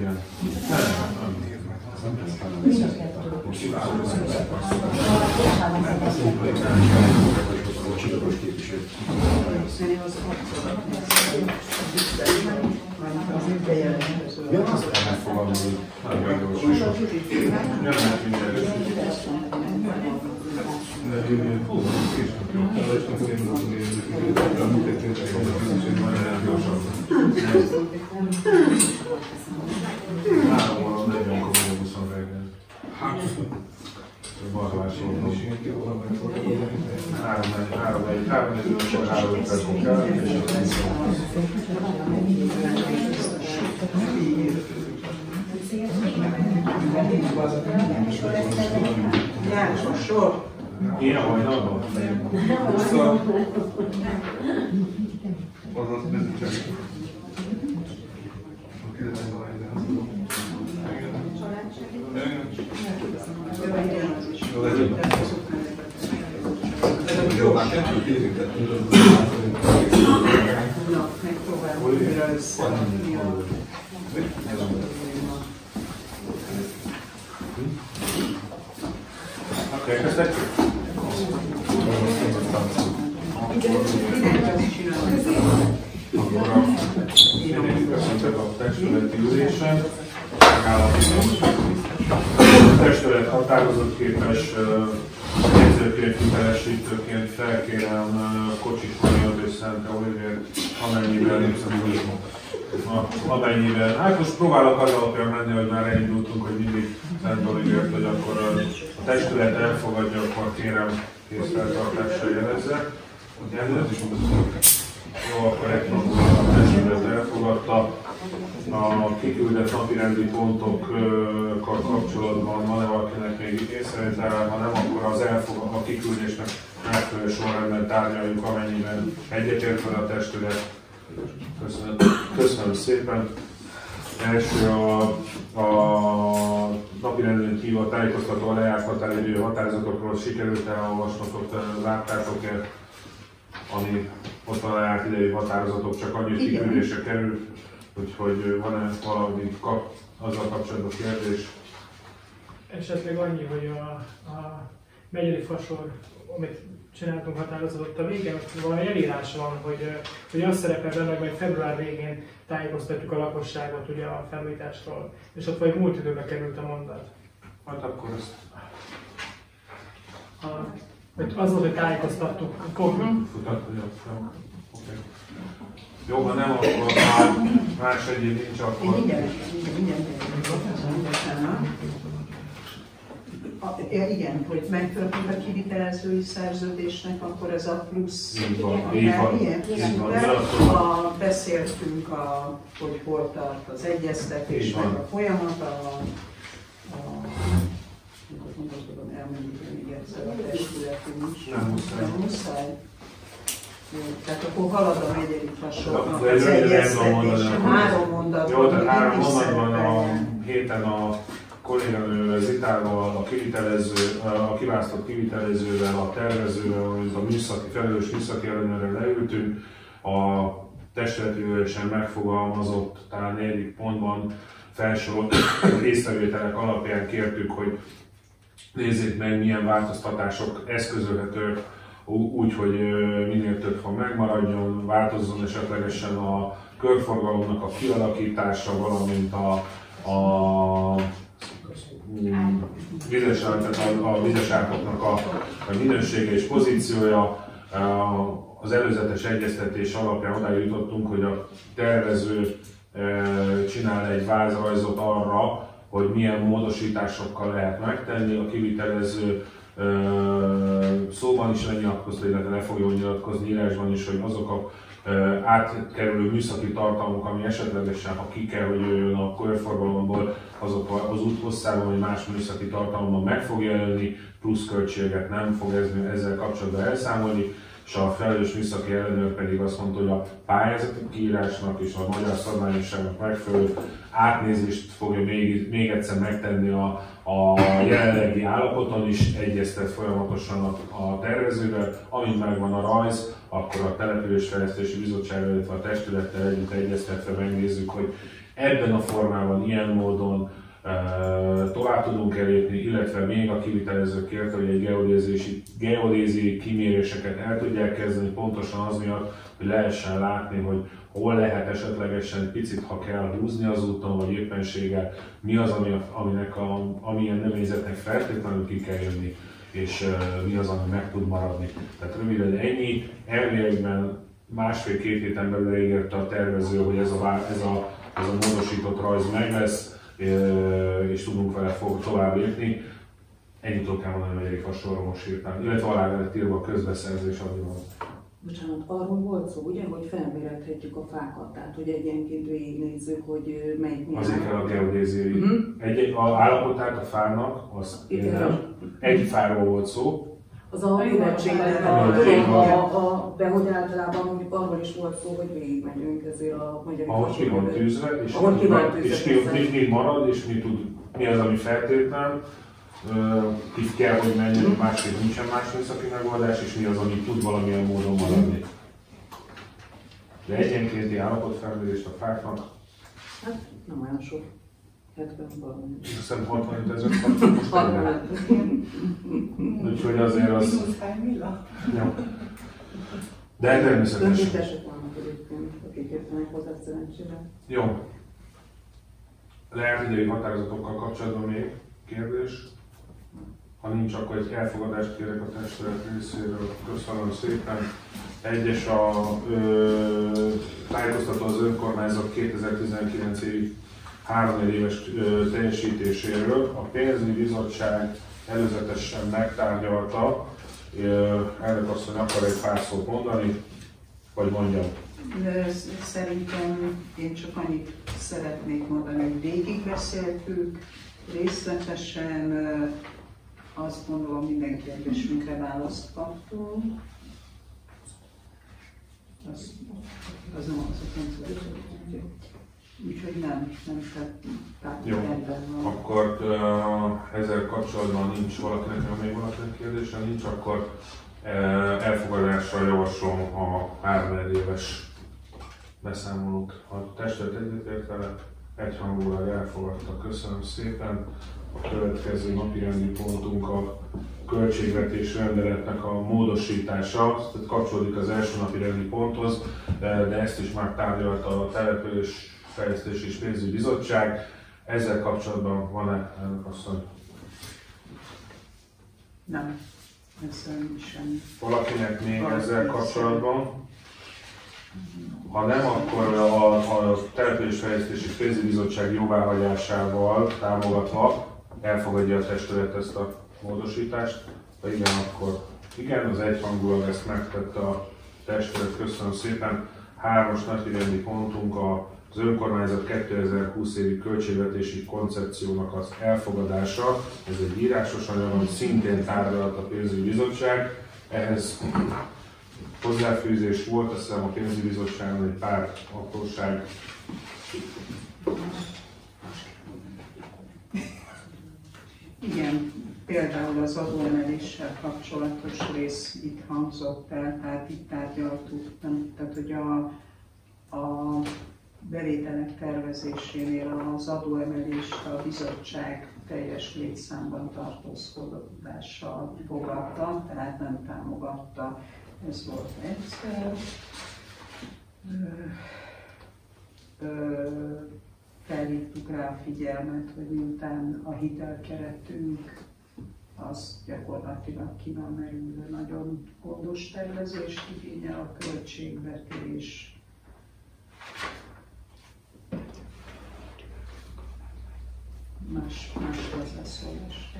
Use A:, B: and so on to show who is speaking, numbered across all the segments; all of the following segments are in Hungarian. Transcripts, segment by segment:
A: igen. Nem, nem. Ja, azt megfogalmazni, hogy nagyon gyors. Ja, hát mindjárt. Hú, később jó. Nagyon gyorsan. Három óra, 40 komoly 20 reggel. Volt. Három, három, negy, három, negy, öt, három, öt percig kell, és
B: János, sor.
A: Én a hajnalban?
B: Na, megpróbálom újra összeadni a...
A: Oké, kezdhetjük? Akkor a köszöntök a testületi ülésen. Megállapítom. A testület határozott képes jegyzőkönyv hitelesítőként felkérem Kocsis Mariot és Szente Olivért, amennyiben a- amennyiben, hát most próbálok az alapján menni, hogy már elindultunk, hogy mindig Szent Olivért, hogy akkor a, testület elfogadja, akkor kérem készfeltartásra jelezze. Ugye, ez is jó, akkor egy a testület elfogadta. A kiküldött napirendi pontokkal kapcsolatban van-e valakinek még észrevétel, ha nem, akkor az elfogad, a kiküldésnek megfelelő sorrendben tárgyaljuk, amennyiben egyetért a testület. Köszönöm, köszönöm szépen. Első a, a napi rendőn kívül a tájékoztató a lejárt határidő határozatokról sikerült elolvasnotok, láttátok-e, ami ott a lejárt idejű határozatok, csak annyit
B: Igen.
A: kiküldésre kerül, úgyhogy van-e valami kap, azzal kapcsolatban kérdés?
C: Esetleg annyi, hogy a, a megyeri fasor, amit csináltunk határozatot, a végén valami elírás van, hogy, hogy azt szerepel benne, hogy majd február végén tájékoztatjuk a lakosságot ugye a felújításról, és ott vagy múlt időbe került a mondat.
A: Hát akkor ezt
C: A, hogy az hogy tájékoztattuk.
A: Futat, hogy jó, ha nem, akkor már más egyéb nincs, akkor
B: mindjárt, mindjárt, a, igen, hogy megtörtént a kivitelezői szerződésnek, akkor ez a plusz.
A: Így van,
B: a
A: így van,
B: ilyen,
A: így van.
B: A, beszéltünk, a, hogy hol tart az egyeztetés,
A: Így
B: meg
A: van.
B: a folyamat, a, a tudom elmondani még egyszer a testületünk is.
A: Nem muszáj.
B: Tehát akkor halad a
A: Akkor egy
B: az
A: akkor-
B: Három mondatban.
A: Jó, tehát három mondatban a héten a kolléganő Zitával, a kivitelező, a kiválasztott kivitelezővel, a tervezővel, a műszaki, felelős műszaki ellenőrrel leültünk. A testületi ülésen megfogalmazott, talán negyedik pontban felsorolt észrevételek alapján kértük, hogy nézzék meg, milyen változtatások eszközölhetők úgy, hogy minél több fa megmaradjon, változzon esetlegesen a körforgalomnak a kialakítása, valamint a, a vizes, tehát a, a vizes árkoknak a, a minősége és pozíciója. Az előzetes egyeztetés alapján oda jutottunk, hogy a tervező csinál egy vázrajzot arra, hogy milyen módosításokkal lehet megtenni. A kivitelező szóban is lenyilatkozta, illetve le fogja nyilatkozni írásban is, hogy azok a átkerülő műszaki tartalmak, ami esetlegesen, ha ki kell, hogy jöjjön a körforgalomból, azok az út hosszában vagy más műszaki tartalomban meg fog jelenni, plusz költséget nem fog ez, ezzel kapcsolatban elszámolni, és a felelős műszaki ellenőr pedig azt mondta, hogy a pályázati kiírásnak és a magyar szabványosságnak megfelelő átnézést fogja még, még egyszer megtenni a, a jelenlegi állapoton is, egyeztet folyamatosan a, a tervezővel, amint megvan a rajz, akkor a Településfejlesztési Bizottsággal, illetve a testülettel együtt egyeztetve megnézzük, hogy ebben a formában, ilyen módon tovább tudunk elépni, illetve még a kivitelezők kérte, hogy egy geodézési, geodézi kiméréseket el tudják kezdeni pontosan az miatt, hogy lehessen látni, hogy hol lehet esetlegesen picit, ha kell húzni az úton, vagy éppenséggel mi az, ami, aminek a, amilyen növényzetnek feltétlenül ki kell jönni, és uh, mi az, ami meg tud maradni. Tehát röviden ennyi, elvilegben másfél-két héten belül ígérte a tervező, hogy ez a, ez a, ez a módosított rajz meg lesz, és tudunk vele fog tovább lépni. Ennyit tudok elmondani, hogy egy hasonló most írtam, illetve alá lett írva a közbeszerzés, van.
D: Bocsánat, arról volt szó, ugye, hogy felmérethetjük a fákat, tehát hogy egyenként végignézzük, hogy melyik milyen.
A: Azért kell a geodéziai. Uh-huh. Egy, a állapotát a fának, az egy fáról volt szó,
D: az a érettségnek a, a, a, de hogy általában mondjuk arról is volt szó, hogy végigmegyünk ezért a magyar
A: Ahogy ki van tűzve, és, ahogy ki van tűzve, és mi, mi, mi, marad, és mi, tud, mi az, ami feltétlen, ki kell, hogy menjen, másképp nincsen más műszaki megoldás, és mi az, ami tud valamilyen módon maradni. De egyenkénti állapotfelmérést a fáknak?
D: Hát nem olyan sok.
A: 70 Azt hiszem 65 ezer most Úgyhogy azért az... Ja. De természetesen.
D: Önkéntesek vannak egyébként, akik értenek hozzá szerencsére.
A: Jó. Lehet idei határozatokkal kapcsolatban még kérdés? Ha nincs, akkor egy elfogadást kérek a testület részéről. Köszönöm szépen. Egyes a ö, tájékoztató az önkormányzat 2019 évi három éves teljesítéséről. A pénzügyi bizottság előzetesen megtárgyalta, elnök asszony akar egy pár szót mondani, vagy mondjam.
B: Szerintem én csak annyit szeretnék mondani, hogy végigbeszéltük, részletesen, azt gondolom minden kérdésünkre választ kaptunk. Az, az nem az a Úgyhogy nem, nem tehát
A: Jó, van. akkor uh, ezzel kapcsolatban nincs valakinek, még valakinek kérdése, nincs, akkor uh, elfogadásra javaslom a három éves beszámolók. A testület egyetért vele, egyhangulag elfogadta. Köszönöm szépen. A következő napi rendi pontunk a költségvetés rendeletnek a módosítása, tehát kapcsolódik az első napi rendi ponthoz, de ezt is már tárgyalta a település Fejlesztési és Pénzügyi Bizottság. Ezzel kapcsolatban van-e elnök asszony?
B: Nem, ezzel sem.
A: Valakinek még Valaki ezzel kapcsolatban? Ha nem, akkor a, a Településfejlesztési és Pénzügyi Bizottság jóváhagyásával támogatva elfogadja a testület ezt a módosítást. Ha igen, akkor igen, az egyhangulag ezt megtette a testület. Köszönöm szépen. Hármas napi pontunk a az önkormányzat 2020 évi költségvetési koncepciónak az elfogadása. Ez egy írásos anyag, amit szintén tárgyalt a pénzügyi bizottság. Ehhez hozzáfűzés volt, azt hiszem a pénzügyi bizottságon egy pár apróság.
B: Igen, például az adóemeléssel kapcsolatos rész itt hangzott el, tehát itt tárgyaltuk, tehát hogy a, a bevételek tervezésénél az adóemelést a bizottság teljes létszámban tartózkodással fogadta, tehát nem támogatta. Ez volt egyszer. Felhívtuk rá a figyelmet, hogy miután a hitelkeretünk az gyakorlatilag ki van merülve, nagyon gondos tervezést igényel a költségvetés, más, más hozzászólás.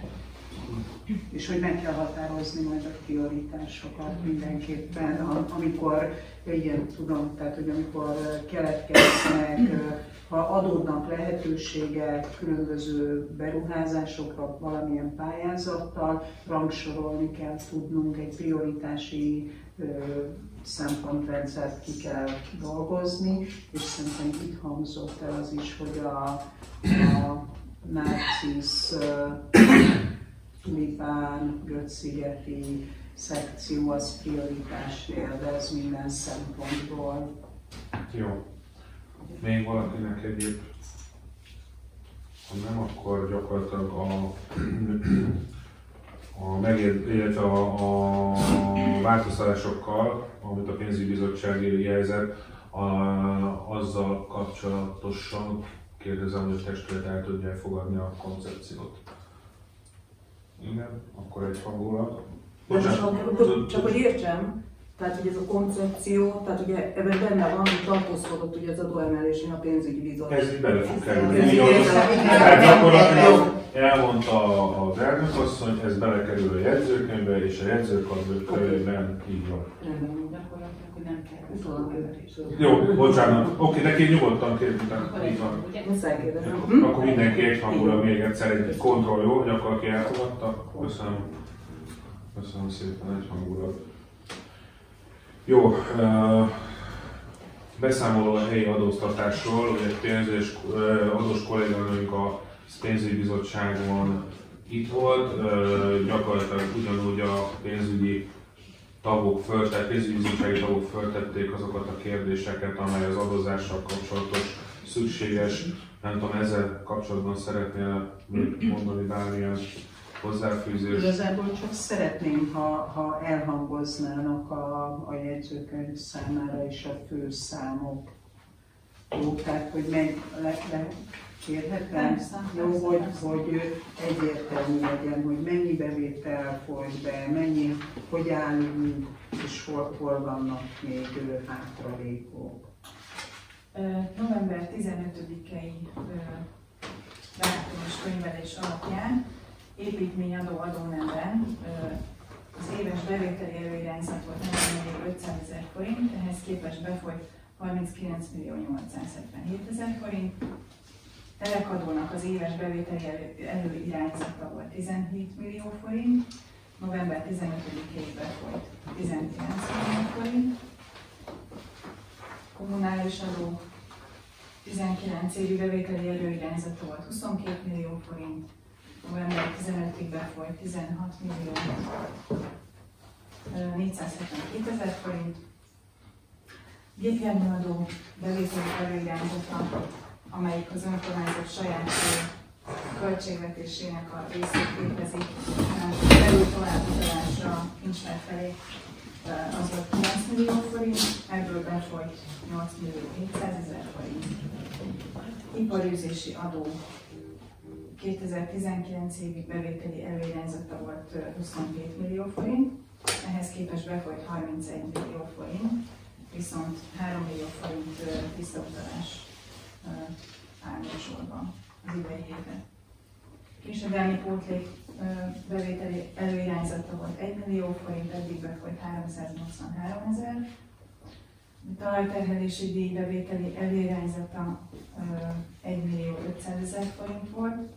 B: És hogy meg kell határozni majd a prioritásokat mindenképpen, amikor, igen, tudom, tehát hogy amikor keletkeznek, ha adódnak lehetőségek különböző beruházásokra valamilyen pályázattal, rangsorolni kell tudnunk egy prioritási szempontrendszert ki kell dolgozni, és szerintem itt hangzott el az is, hogy a, a Narcisz, Tulipán, Götszigeti szekció az prioritást élvez minden szempontból.
A: Jó. Még valakinek egyéb Ha nem, akkor gyakorlatilag a, a megér, illetve a, a változtatásokkal, amit a pénzügyi bizottság jelzett, a, azzal kapcsolatosan kérdezem, hogy a testület el tudja fogadni a koncepciót. Igen, akkor egy hangulat.
D: Bocsánat, csak hogy értsem, tehát, hogy ez a koncepció, tehát ugye ebben benne van, hogy tartózkodott ugye az adóemelésén a pénzügyi bizottság.
A: Ez így bele fog kerülni. Tehát gyakorlatilag elmondta az elnök asszony, ez belekerül a jegyzőkönyvbe, és a jegyzőkönyvben így van.
D: Rendben
E: nem kell
D: Utólag
E: emelés.
A: Jó, bocsánat. Oké, neki nyugodtan kérdezem.
E: Akkor
A: Így van.
E: ugye?
D: Muszáj kérdezem. Hm?
A: Akkor mindenki egyhangulag még egyszer egy kontroll, jó? Hogy akkor aki elfogadta, köszönöm. Köszönöm szépen egyhangulag. Jó, uh, beszámoló a helyi adóztatásról, ugye pénzés, uh, adós kolléganőnk a pénzügyi bizottságon itt volt, gyakorlatilag ugyanúgy a pénzügyi tagok föltett, pénzügyi tagok föltették azokat a kérdéseket, amely az adózással kapcsolatos szükséges. Nem tudom, ezzel kapcsolatban szeretnél még mondani bármilyen hozzáfűzés?
B: Igazából csak szeretném, ha, ha elhangoznának a, a jegyzőkönyv számára is a főszámok. Jó, tehát, hogy meg le, le kérhetem? Jó, hogy, hogy egyértelmű legyen, hogy mennyi bevétel folyt be, mennyi, hogy állunk, és hol, hol vannak még hátralékok.
E: November 15-i beállítás könyvelés alapján építményadó adónemben az éves bevételi előirányzat volt 500 ezer forint, ehhez képest befolyt 39 millió 877 ezer forint. Telekadónak az éves bevételi elő- előirányzata volt 17 millió forint, november 15-ig befolyt 19 millió forint. Kommunális adó 19 évi bevételi előirányzata volt 22 millió forint, november 15-ig befolyt 16 millió ö, 472 ezer forint. Gépjárműadó bevételi előirányzata, amelyik az önkormányzat saját költségvetésének a részét képezi, ö, kerül továbbutalásra kincstár felé, az volt 9 millió forint, ebből befolyt 8 millió 700 ezer forint. Iparűzési adó. 2019 évi bevételi előirányzata volt ö, 22 millió forint, ehhez képest befolyt 31 millió forint, viszont 3 millió forint visszautalás ö, áll még sorban az idei évben. Késedelmi pótlék bevételi előirányzata volt 1 millió forint, eddig befolyt 383 ezer. Talajterhelési díj bevételi előirányzata ö, 1 millió 500 ezer forint volt.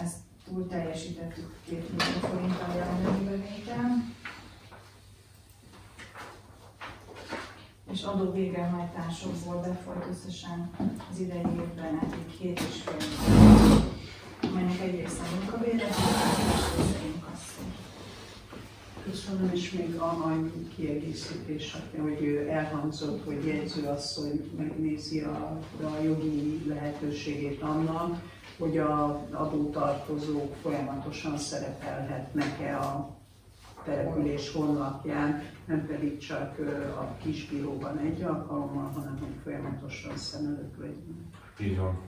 E: Ezt túl teljesítettük 2 millió forinttal jelenlegi bevétel. És adó végrehajtásokból befolyt összesen az idei évben eddig 7,5 millió, amelynek egy része része inkasszó.
B: Köszönöm, és még a- annyi kiegészítés, hogy ő elhangzott, hogy jegyzőasszony megnézi a, a jogi lehetőségét annak, hogy az adótartozók folyamatosan szerepelhetnek-e a település honlapján, nem pedig csak a kisbíróban egy alkalommal, hanem hogy folyamatosan szem előtt legyen.
A: Így van.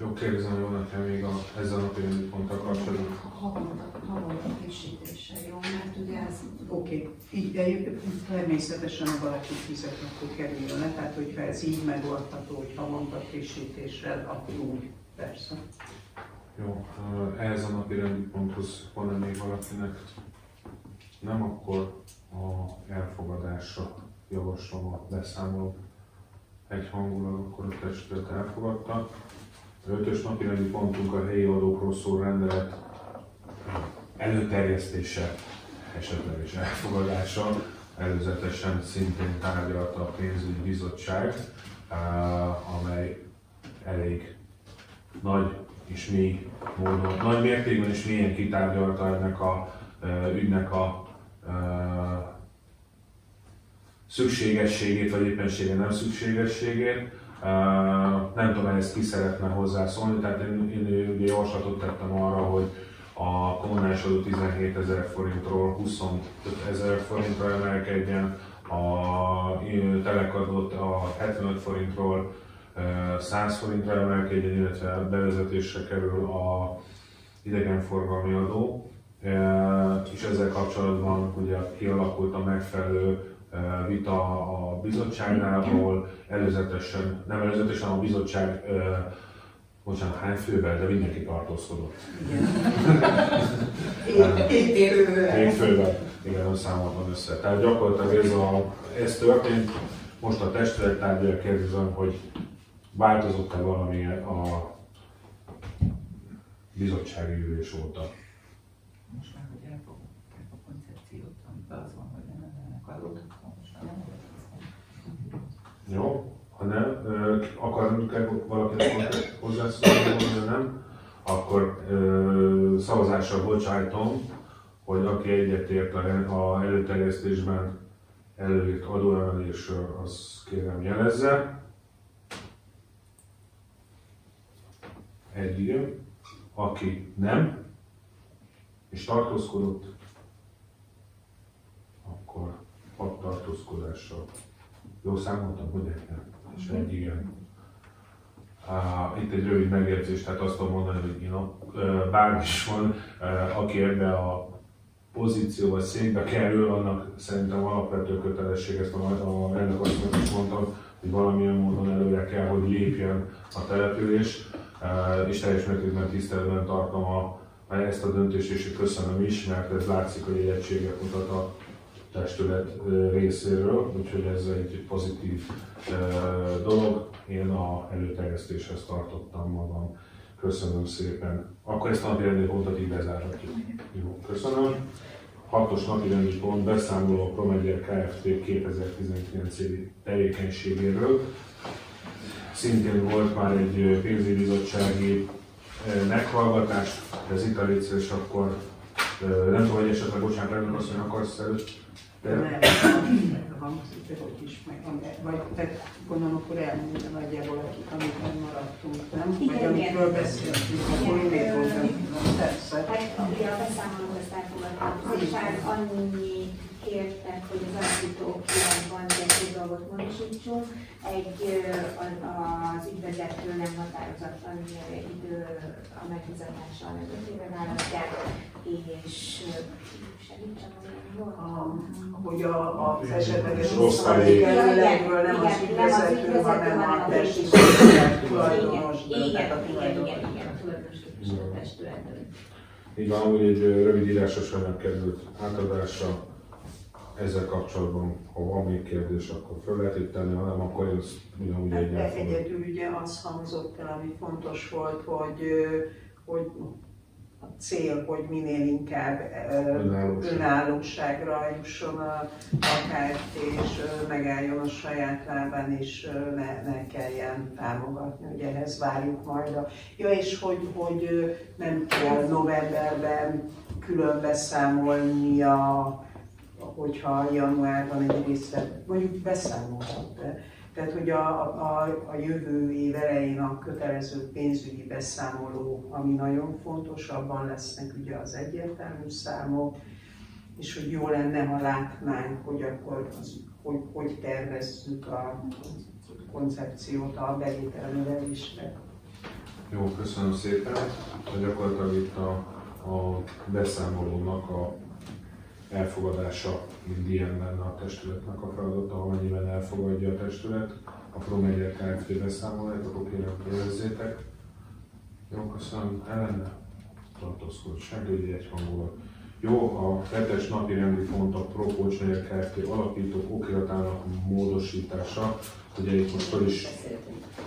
A: Jó, kérdezem, jó nekem még a, ezzel a napi ponttal kapcsolatban.
D: Havonta, havonta frissítése, jó? Mert ugye ez
B: Oké, így de természetesen, ha valaki fizet, akkor kerüljön le, tehát hogyha ez így megoldható, hogy havonta frissítéssel, akkor úgy, persze.
A: Jó, ehhez a napi rendi ponthoz van-e még valakinek? Nem, akkor a elfogadásra javaslom a beszámolót. Egy hangulag akkor a testület elfogadta. Az ötös napi rendi pontunk a helyi adókról szól rendelet előterjesztése, esetleges elfogadása. Előzetesen szintén tárgyalta a pénzügyi bizottság, amely elég nagy és mély módon, nagy mértékben és mélyen kitárgyalta ennek a ügynek a szükségességét, vagy éppenséggel nem szükségességét. Nem tudom, ezt ki szeretne hozzászólni, tehát én, én ugye javaslatot tettem arra, hogy a kommunális adó 17 ezer forintról 25 ezer forintra emelkedjen, a telekadót a 75 forintról 100 forintra emelkedjen, illetve bevezetésre kerül a idegenforgalmi adó, és ezzel kapcsolatban ugye kialakult a megfelelő vita a bizottságnál, ahol előzetesen, nem előzetesen a bizottság, bocsánat, hány fővel, de mindenki tartózkodott. Két fővel. Igen, nem számoltam össze. Tehát gyakorlatilag ez, a, ez történt. Most a testület tárgyalja kérdezem, hogy változott-e valami a bizottsági ülés óta?
F: Most már, hogy elfogadták a koncepciót, amiben az van, hogy nem emelnek adót, most már nem
A: Jó, ha nem, akarunk valakinek hozzászólni, nem, akkor ö, szavazásra bocsájtom, hogy aki egyetért a, a előterjesztésben előírt adóemelésről, az kérem jelezze. Egy igen. Aki nem, és tartózkodott, akkor hat tartózkodással. Jó számoltam, hogy? És egy igen. Uh, itt egy rövid megjegyzés, tehát azt tudom mondani, hogy én, uh, bármi is van, uh, aki ebbe a pozícióba, székbe kerül, annak szerintem alapvető kötelesség, ezt a, a elnök azt is mondtam, hogy valamilyen módon előre kell, hogy lépjen a település, és teljes mértékben tiszteletben tartom a, ezt a döntést, és köszönöm is, mert ez látszik, hogy egy egységet mutat a testület részéről, úgyhogy ez egy pozitív dolog. Én a előterjesztéshez tartottam magam. Köszönöm szépen. Akkor ezt a napi rendi pontot így bezárhatjuk. Jó, köszönöm. Hatos napi rendi pont beszámoló a Promegyer Kft. 2019 évi tevékenységéről. Szintén volt már egy pénzügyi meghallgatás, ez itt a és akkor nem tudom, hogy esetleg, bocsánat, azt, hogy akarsz előtt
B: de... Nem, hangzik, hogy is meg, vagy te gondolom, akkor elmondja nagyjából, akik, amit nem maradtunk, nem? Igen, vagy amikről beszéltünk, akkor miért voltam, persze.
G: Hát ugye a beszámolóhoz elfogadtam, annyi kértek, hogy az alapító kiadban egy dolgot módosítsunk. Egy az ügyvezető nem határozatlan idő a megbizatása a 5 éve választják, és segítsem,
B: hogy a, az esetleges rossz területekből nem az ügyvezető, hanem a tulajdonos
G: Igen, igen, igen, igen, a tulajdonos képviselőtestület
A: Így van, hogy egy rövid írásos anyag került átadásra, ezzel kapcsolatban, ha van még kérdés, akkor fel lehet itt tenni, ha nem, akkor ez ugyanúgy egy
B: Egyedül ugye az hangzott el, ami fontos volt, hogy, hogy a cél, hogy minél inkább önállóság. önállóságra jusson a, a és megálljon a saját lábán, és ne, ne kelljen támogatni, hogy ehhez várjuk majd. A, ja, és hogy, hogy nem kell novemberben külön beszámolnia hogyha januárban egy részlet, mondjuk beszámolhat, de, tehát hogy a, a, a jövő év elején a kötelező pénzügyi beszámoló, ami nagyon fontos, abban lesznek ugye az egyértelmű számok, és hogy jó lenne, ha látnánk, hogy akkor az, hogy, hogy tervezzük a koncepciót a bevételnövelésre.
A: Jó, köszönöm szépen. Gyakorlatilag itt a, a beszámolónak a elfogadása mind ilyen lenne a testületnek a feladata, amennyiben elfogadja a testület. A Promedia Kft. beszámolóját, akkor kérem kérdezzétek. Jó, köszönöm. Ellene? Tartózkodott. Segédi egyhangulat. Jó, a hetes napi rendi pont a Propolcsmegyek Kft. alapítók okiratának módosítása. Ugye itt most is...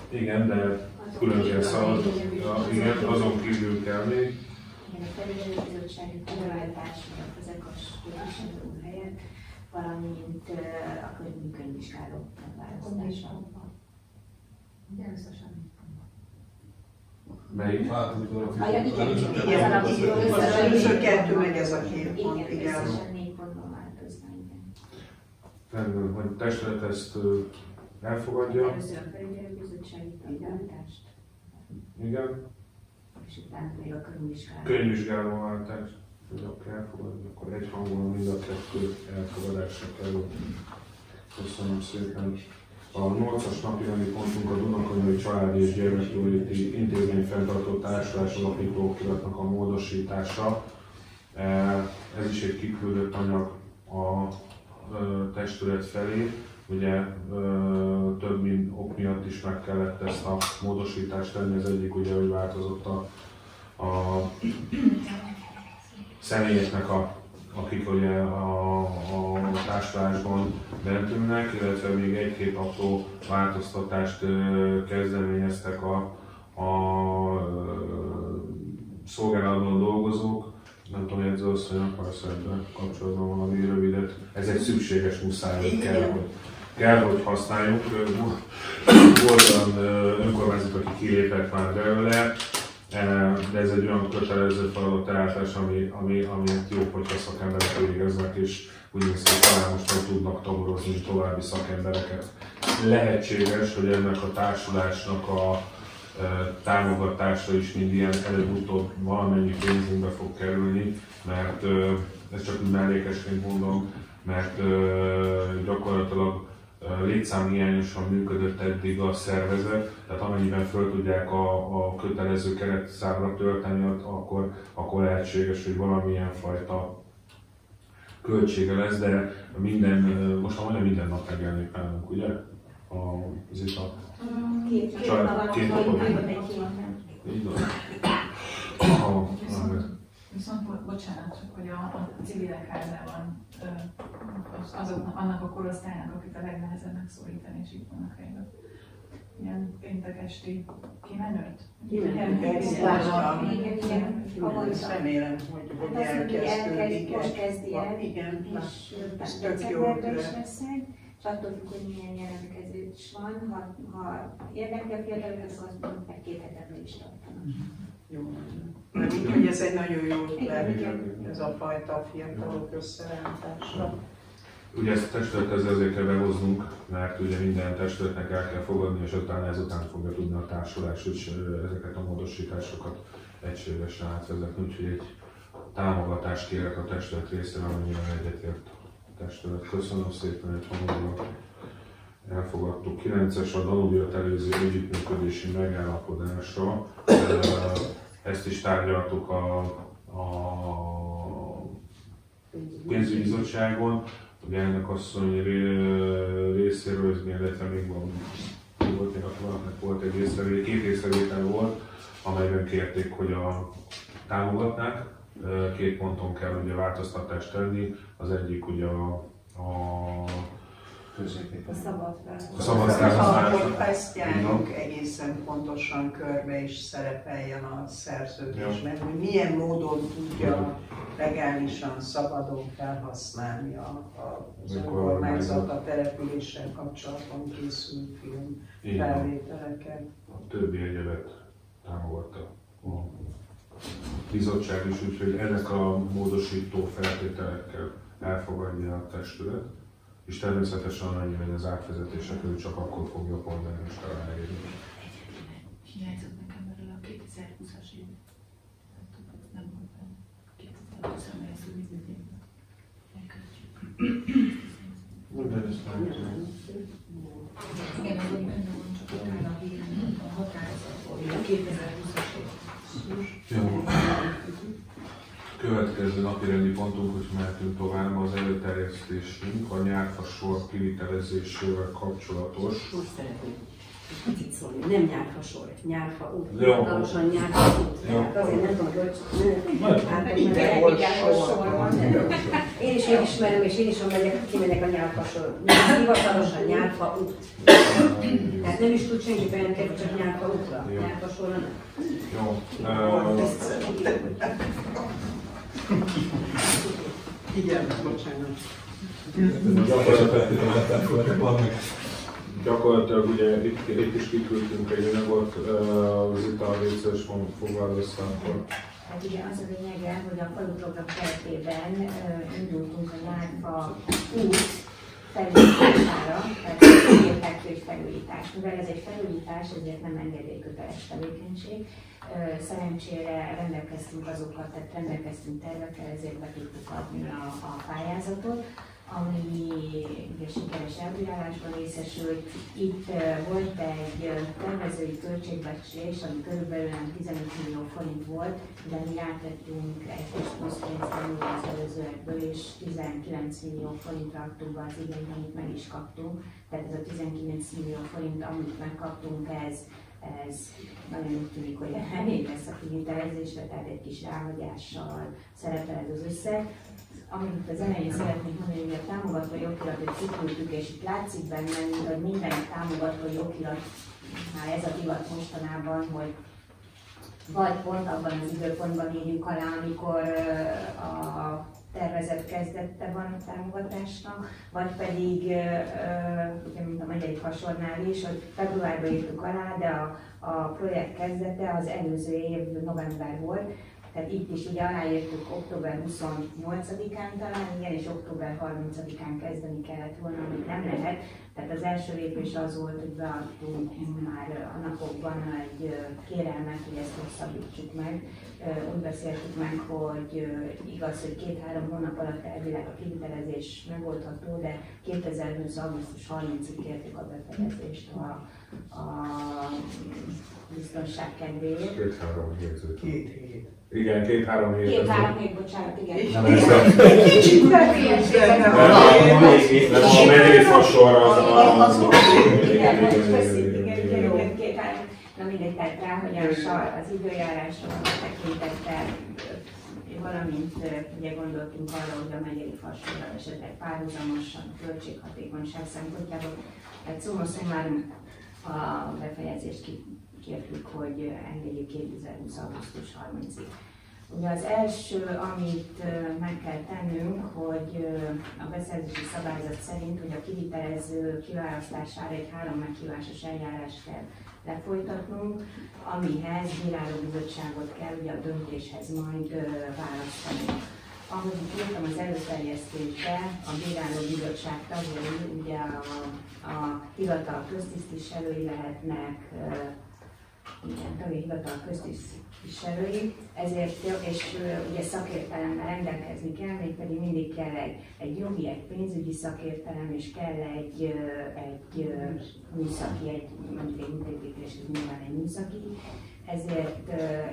A: Igen, de külön kell szalad. Igen, azon kívül kell még.
G: Igen, a felügyelőbizottsági ezek a képviselő helyett, valamint a könyvvizsgáló választása. De összesen
A: Melyik?
G: A
B: Először kettő meg ez a két pont,
G: igen. Igen, összesen négy pontban változna, igen.
A: Rendben, hogy testület ezt elfogadja.
G: Először a felügyelőbizottsági tagváltást,
A: Igen.
G: és utána még a körülvizsgálat.
A: Könyvvizsgálóváltás. Hogy akkor elfogadni, akkor egy hangon mind a kettő elfogadásra kerül. Köszönöm szépen. A 8-as napi pontunk a Dunakanyai Családi és Gyermekjóléti Intézmény fenntartó társulás alapító okiratnak a módosítása. E, Ez is egy kiküldött anyag a ö, testület felé. Ugye ö, több mint ok miatt is meg kellett ezt a módosítást tenni. Az egyik ugye, hogy változott a, a személyeknek a akik ugye a, a társulásban bent ülnek, illetve még egy-két apró változtatást kezdeményeztek a, a szolgálatban dolgozók. Nem tudom, hogy az hogy akarsz ebben kapcsolatban valami rövidet. Ez egy szükséges muszáj, hogy kell, hogy, kell, hogy használjuk. Volt olyan önkormányzat, aki kilépett már belőle, de ez egy olyan kötelező feladat ellátás, ami, ami, ami jó, hogyha szakemberek végeznek, és úgy néz ki, talán most nem tudnak toborozni további szakembereket. Lehetséges, hogy ennek a társulásnak a támogatása is mind ilyen előbb-utóbb valamennyi pénzünkbe fog kerülni, mert ez csak úgy mellékesként mondom, mert gyakorlatilag létszámhiányosan működött eddig a szervezet, tehát amennyiben föl tudják a, a kötelező keretszámra tölteni, akkor, akkor lehetséges, hogy valamilyen fajta költsége lesz, de minden, most már majdnem minden nap megjelenik nálunk, ugye? A, az itt a
G: Két, két
A: Család- két napon. így van. A,
E: Viszont, bo- bocsánat, csak hogy a, a civilek házában az, azoknak, annak a korosztálynak, akik a legnehezebb megszólítani, és itt vannak helyben. Ilyen péntek esti kimenőt?
B: Kimenőt,
E: Igen.
G: Igen,
B: ezt remélem, hogy, hogy
G: Hát azt
B: elkezdődik.
G: elkezd, most kezdi el,
B: Igen,
G: és decemberben is lesz és attól függ, hogy milyen jelentkező is van, ha, ha érdekli a fiatalokat, akkor azt mondjuk, meg két hetet is tartanak.
B: Jó. Mert úgyhogy ez egy nagyon jó ötlet, ez a fajta fiatalok összerántása.
A: Ugye ezt a testületet ezért kell behoznunk, mert ugye minden testületnek el kell fogadni, és utána ezután fogja tudni a társulás is ezeket a módosításokat egységesen átvezetni, úgyhogy egy támogatást kérek a testület részéről, amennyiben egyetért a testület. Köszönöm szépen, hogy hangulat elfogadtuk. 9-es a Danubia előző együttműködési megállapodása. Ezt is tárgyaltuk a, a pénzügyi bizottságon, ugye ennek asszony ré- részéről, ez illetve még van, volt még valakinek volt egy észrevétel, két észrevétel volt, amelyben kérték, hogy a támogatnák. Két ponton kell ugye változtatást tenni, az egyik ugye a, a
G: A szabad
A: A szabad
B: Ha
A: felhasználás.
B: járjuk egészen pontosan körbe is szerepeljen a szerződésben, hogy milyen módon tudja legálisan, szabadon felhasználni a, a, az önkormányzat a településsel kapcsolatban készült film felvételeket.
A: a többi egyebet támogatta a bizottság is, úgyhogy ennek a módosító feltételekkel elfogadja a testület, és természetesen amennyiben az átvezetése kerül, csak akkor fogja a polgármester aláírni.
F: Hiányzott nekem erről a 2020-as év. Nem tudom, nem volt benne. 2020-ra ez úgy idén. Megkötjük. Igen, az ott benne van, csak utána hírni a határozatból, a 2020-as év.
A: Jó. Napi rendi pontunk, hogy mehetünk tovább, az előterjesztésünk a nyárfa sor kivitelezésével kapcsolatos.
H: Most szeretnék egy picit szólni. Nem nyárfa sor, nyárfa út. Hivatalosan nyárfa út. Tehát azért nem tudom, hogy hát,
B: Mindenhol
G: Mindenhol
B: sor van.
H: Én is megismerem, és én is megyek, kimegyek a nyárfa sor. Hivatalosan nyárfa út. Tehát nem is tud senki bejelentkezni, csak nyárfa útra. Nyárfa sorra nem.
A: Jó.
B: Igen, bocsánat.
A: Gyakorlatilag ugye itt, itt is kiküldtünk egy anyagot, az itt a részes foglal össze, akkor
G: Hát ugye az a lényege, hogy a faluprogram keretében indultunk a Nyárfa út felújítására, tehát hogy felújítás. Mivel ez egy felújítás, ezért nem engedélyköteles tevékenység. Szerencsére rendelkeztünk azokat, tehát rendelkeztünk tervekkel, ezért be tudtuk adni a, a pályázatot ami ugye sikeres elbírálásban részesült. Itt volt egy tervezői költségbecsés, ami körülbelül olyan 15 millió forint volt, de mi rátettünk egy kis plusz pénzt az előzőekből, és 19 millió forintra adtunk be az igényt, amit meg is kaptunk. Tehát ez a 19 millió forint, amit megkaptunk, ez ez nagyon úgy tűnik, hogy elég lesz a kivitelezésre, tehát egy kis ráhagyással szerepel ez az összeg. Amit az elején szeretnék mondani, hogy a támogató jogiratot kiküldtük, és itt látszik benne, hogy minden támogató jogirat, már ez a divat mostanában, hogy vagy pont abban az időpontban írjuk alá, amikor a tervezett kezdette van a támogatásnak, vagy pedig, ugye, mint a Megyeri Fasornál is, hogy februárban írtuk alá, de a, a projekt kezdete az előző év november volt, tehát itt is ugye aláírtuk október 28-án talán, igen, és október 30-án kezdeni kellett volna, amit nem lehet. Tehát az első lépés az volt, hogy beadtunk már a napokban egy kérelmet, hogy ezt hosszabbítsuk meg. Úgy beszéltük meg, hogy igaz, hogy két-három hónap alatt elvileg a kivitelezés megoldható, de 2020. augusztus 30-ig kértük a befejezést a, a biztonság kedvéért.
A: Két-három hét.
B: Két hét.
A: Igen, két-három hét.
G: Két-három hét, bocsánat, igen.
A: Nem, ez a...
B: Kicsit megféltem.
A: Nem, a, nem a megyei fasor az a...
G: Az
A: Igen,
G: igen,
A: igen,
G: most
A: igen,
G: veszik,
A: igen,
G: igen,
A: igen,
G: igen,
A: igen.
G: igen, két három, na mindegy, tehát ráhagyással, az időjárásra tekintettel, valamint ugye gondoltunk arra, hogy a megyei fasorral esetleg párhuzamosan, költséghatékonyság szempontjából, tehát szóval szumárum a befejezést kértük, hogy engedjük 2020. augusztus 30-ig. Ugye az első, amit meg kell tennünk, hogy a beszerzési szabályzat szerint, hogy a kivitelező kiválasztására egy három meghívásos eljárást kell lefolytatnunk, amihez bírálóbizottságot kell ugye a döntéshez majd ö, választani. Ahogy írtam az előterjesztésbe, a bírálóbizottság tagjai ugye a, a hivatal köztisztviselői lehetnek, igen, tagja hivatal köztisztviselői, ezért, és ugye szakértelemmel rendelkezni kell, mégpedig mindig kell egy, egy jogi, egy pénzügyi szakértelem, és kell egy, egy műszaki, egy, mondjuk egy ez nyilván egy műszaki, ezért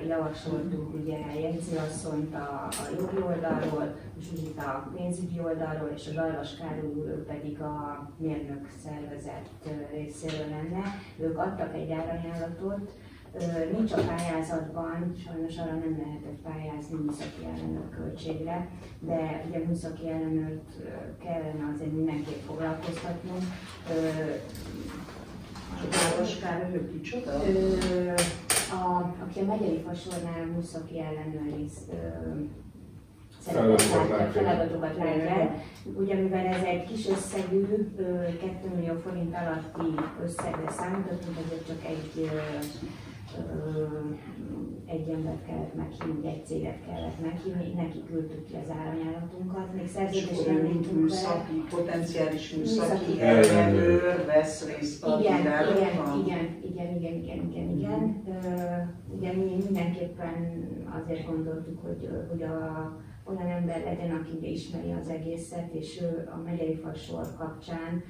G: javasoltuk ugye jegyzőasszonyt a, a jogi oldalról, Zsuzsit a pénzügyi oldalról, és a Darvas Károly úr pedig a mérnök szervezet részéről lenne. Ők adtak egy árajánlatot, Nincs a pályázatban, sajnos arra nem lehetett pályázni műszaki ellenőr költségre, de ugye műszaki ellenőrt kellene azért mindenképp foglalkoztatnunk.
B: Város Károly, kicsoda?
G: A, aki a megyei fasornál műszaki ellenőriz
A: Feladatokat
G: lát el. Ugye mivel ez egy kis összegű, ö, 2 millió forint alatti összegre számítottunk, ezért csak egy, egy embert kellett meghívni, egy céget kellett meghívni, neki küldtük ki az árajánlatunkat, még
B: És
G: szerződést nem írtunk
B: műszaki, potenciális műszaki ellenőr vesz részt a
G: Igen, igen,
B: bírálókban?
G: igen, igen, igen, igen, igen, igen. Ö, Ugye mi mindenképpen azért gondoltuk, hogy, hogy a, olyan ember legyen, aki ugye ismeri az egészet, és ő a megyei fasor kapcsán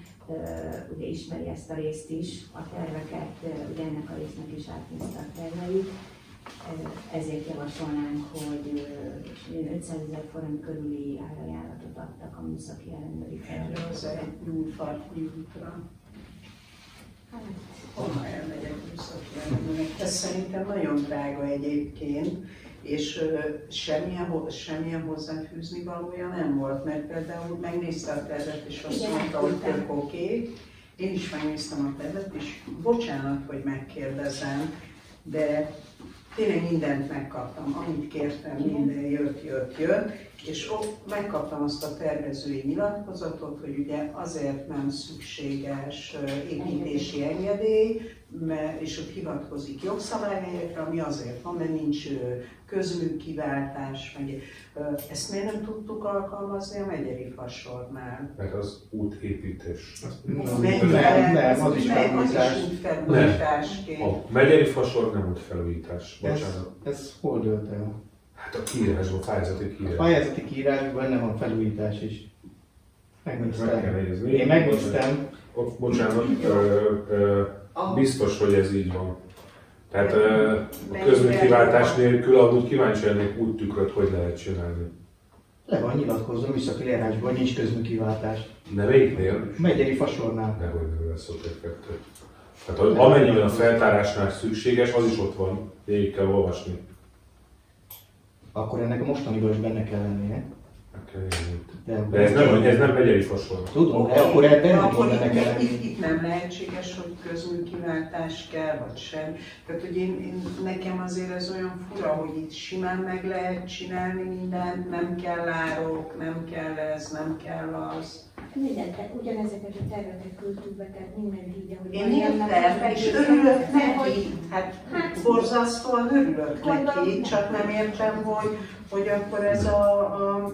G: ugye ismeri ezt a részt is, a terveket, ugye ennek a résznek is átnézte a terveit. Ezért javasolnánk, hogy ö, 500 ezer forint körüli árajánlatot adtak a műszaki ellenőri
B: nyúlfartnyi útra. Ha elmegyek műszaki ellenőrnek. Ez szerintem nagyon drága egyébként, és semmilyen, semmilyen hozzáfűzni valója nem volt, mert például megnézte a tervet, és azt
G: Igen,
B: mondta, hogy tök oké. Én is megnéztem a tervet, és bocsánat, hogy megkérdezem, de tényleg mindent megkaptam, amit kértem, minden jött, jött, jött, és ott megkaptam azt a tervezői nyilatkozatot, hogy ugye azért nem szükséges építési engedély, mert, és ott hivatkozik jogszabályokra, ami azért van, mert nincs közműkiváltás, meg ezt miért nem tudtuk alkalmazni a megyeri fasornál?
A: Mert az útépítés.
I: Nem, nem, az is
B: meg-
I: felújítás.
B: Az is útfelújításként.
A: A megyeri fasor nem útfelújítás.
I: Ez,
A: Bocsánat.
I: ez hol dölt el?
A: Hát a kiírásban, a pályázati
I: A
A: kiírás.
I: pályázati kiírásban benne van felújítás is.
A: Meg
I: Megnéztem.
A: nézni.
I: Én megnéztem,
A: bocsánat, ö, ö, biztos, hogy ez így van. Tehát a közműkiváltás nélkül amúgy kíváncsi lennék úttükröt, hogy lehet csinálni.
I: le van nyilatkozva műszaki leírásban, hogy nincs közműkiváltás.
A: De melyiknél?
I: Megyeri fasornál.
A: Nehogy nem lesz ott egy kettő. Tehát hogy amennyiben a feltárásnál szükséges, az is ott van. Végig kell olvasni.
I: Akkor ennek a mostaniban is benne kell lennie. De,
A: ez nem, ez nem megyeri fasor.
I: Tudom, de akkor ebben
B: akkor
I: benne
B: itt, itt,
I: lennie.
B: itt, nem lehetséges, hogy közműkiváltás kell, vagy sem. Tehát, hogy én, én, nekem azért ez olyan fura, hogy itt simán meg lehet csinálni mindent, nem kell árok, nem kell ez, nem kell az.
G: Mindent, tehát ugyanezeket a terveket küldtük be, tehát mindent így, ahogy
B: Én értem,
G: és
B: örülök neki, hát
G: Hát-
B: borzasztóan örülök neki, csak nem értem, hogy, hogy akkor ez a, a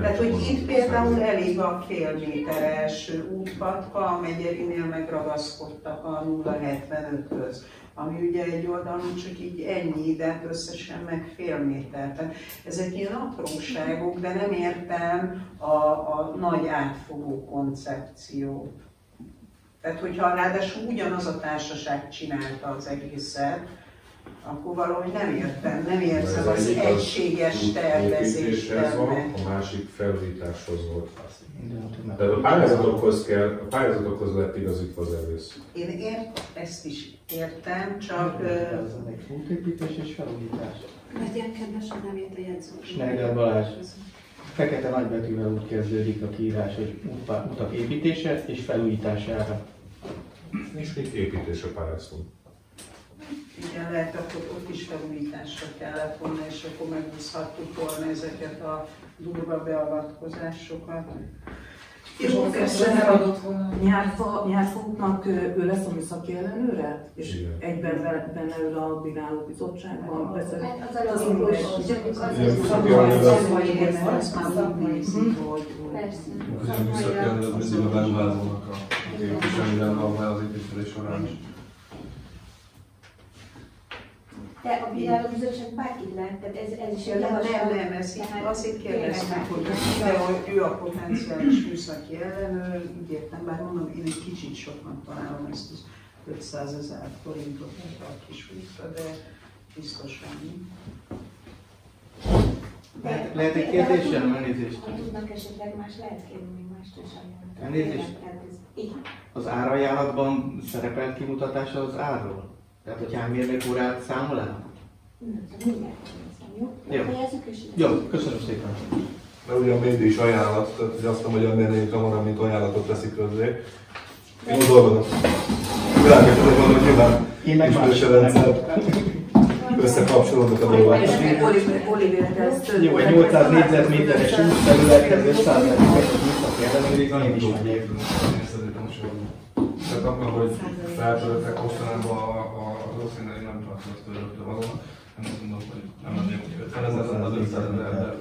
B: Tehát, hogy itt például elég a fél méteres útpatka, a megyerinél megragaszkodtak a 0,75-höz, ami ugye egy oldalon csak így ennyi, de összesen meg fél méter. Tehát ezek ilyen apróságok, de nem értem a, a nagy átfogó koncepciót. Tehát, hogyha ráadásul ugyanaz a társaság csinálta az egészet, akkor valahogy nem értem, nem érzem az
A: egyik
B: egységes benne.
A: a másik felújításhoz volt. Tehát a pályázatokhoz kell, a pályázatokhoz lett igazítva az egész.
B: Én ért, ezt is értem, csak
I: Ez a útépítés és felújítás.
F: Mert ilyen kedves a nevét a jegyző.
I: Schneider Balázs. Fekete nagybetűvel úgy kezdődik a kiírás, hogy utak építése és felújítására.
A: És még építésre pályáztunk.
B: Igen, lehet, akkor ott is felújításra kellett volna, és akkor megúszhattuk volna ezeket a durva beavatkozásokat. Jó, köszönöm.
D: Feladott volna. Nyárfa, nyárfognak ő lesz a műszaki ellenőre? És
A: Igen.
D: egyben be- benne ül a bíráló bizottságban? Beszél-
G: Hát az
D: Az
G: az az
J: az-
B: már úgy nézik, hogy
G: Persze.
J: Közben műszaki ellenőr az mindig a beruházónak a van az építkezés során is.
G: De a bírálóbizottság bárkit lehet, tehát ez, ez is egy
B: nem,
G: javaslat.
B: nem, nem, így
G: Tehát
B: azért kérdeztük,
G: tényleg
B: hogy de ő a potenciális műszaki ellenőr, így értem, bár mondom, én egy kicsit soknak találom ezt az 500 ezer forintot a kis útra, de biztosan.
I: Lehet- lehet egy kérdésem? Elnézést.
G: Ha tudnak esetleg más, lehet kérni még mást is ajánlani.
I: Elnézést.
G: Ez-.
I: Az árajánlatban szerepelt kimutatása az árról? Tehát, hogy hány mérnökórát számol el?
G: Nem, mindjárt nézem, jó?
I: Jó. Köszönöm szépen.
J: Mert ugye a média is ajánlat, tehát hogy azt a magyar mérnöki kamara, mint ajánlatot teszik közzé. Én úgy dolgozom. Világos, hogy nyilván
I: Én meg
J: ismerős a
I: más
J: rendszer. Összekapcsolódnak a dolgok.
I: Jó, egy 800 négyzetméteres útterülethez 500 méteres műszaki ellenőrig, én is megyek.
J: Tehát akkor, hogy feltöltek mostanában a rossz én nem tartom ezt valóban. Nem azt mondom, hogy nem lennék, hogy 50 ezer, lenne az 500 ezer, de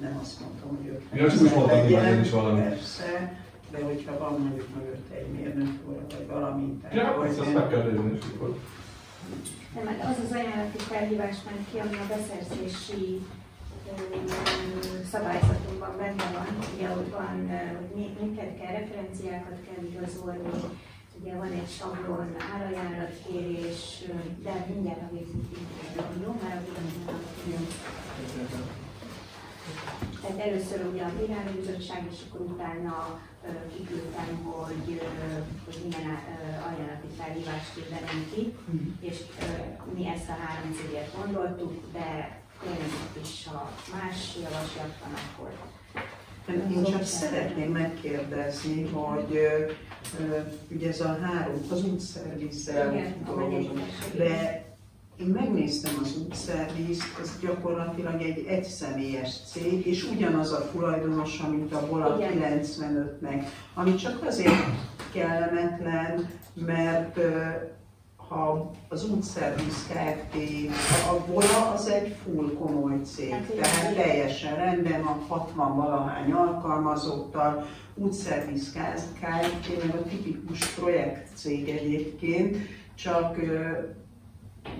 B: Nem azt mondtam, hogy ők
J: Ja, csak úgy mondtam, hogy én is valami.
B: Persze, de hogyha van mondjuk mögött egy mérnök vagy valami,
J: Ja, akkor ezt meg kell nézni, és akkor
G: Nem, hát az az ajánlati felhívás ment ki, ami a beszerzési szabályzatunkban benne van, ugye ott van, hogy mi, minket kell, referenciákat kell igazolni, ugye van egy sablon, árajánlatkérés, ö, de mindjárt a végzünk jó, már a Tehát először ugye a bírálóbizottság, és akkor utána kiküldtem, hogy, hogy milyen ajánlati felhívást küldenem ki, és ö, mi ezt a három céget gondoltuk, de tényleg is, ha más javaslat van, akkor
B: Én csak szeretném megkérdezni, hogy ugye ez a három, az útszervizzel de én megnéztem az útszervizt, ez gyakorlatilag egy egyszemélyes cég, és ugyanaz a tulajdonosa, mint a Bola
G: Igen.
B: 95-nek, ami csak azért kellemetlen, mert ha az útszervisz Kft. a Gola az egy full komoly cég,
G: Hát,
B: tehát teljesen rendben van, 60 valahány alkalmazottal, útszervisz Kft. meg a tipikus projektcég egyébként, csak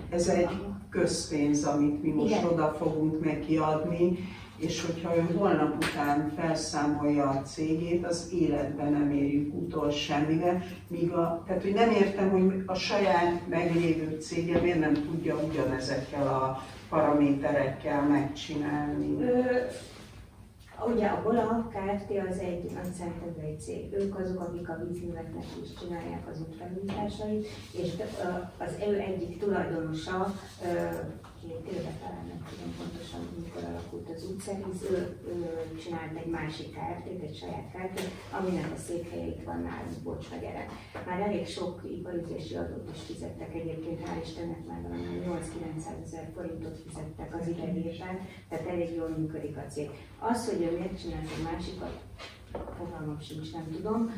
B: ez egy közpénz, amit mi most
G: Igen.
B: oda fogunk neki adni, és hogyha ő holnap után felszámolja a cégét, az életben nem érjük utol semmivel, míg a, tehát hogy nem értem, hogy a saját meglévő cége miért nem tudja ugyanezekkel a paraméterekkel megcsinálni.
G: Ö, Ugye a Bola Kft. az egy nagyszámtevői cég. Ők azok, akik a vízműveknek is csinálják az útfelújításait, és az ő egyik tulajdonosa, két éve talán nem tudom pontosan, mikor alakult útszerviz, ő, ő csinált egy másik Kft-t, egy saját Kft, aminek a székhelye itt van nálunk Bocs megyere. Már elég sok iparüzési adót is fizettek egyébként, hál' Istennek már valami 8-900 ezer forintot fizettek az idegépen, tehát elég jól működik a cég. Az, hogy ő miért csinált egy másikat, fogalmam sincs, nem tudom.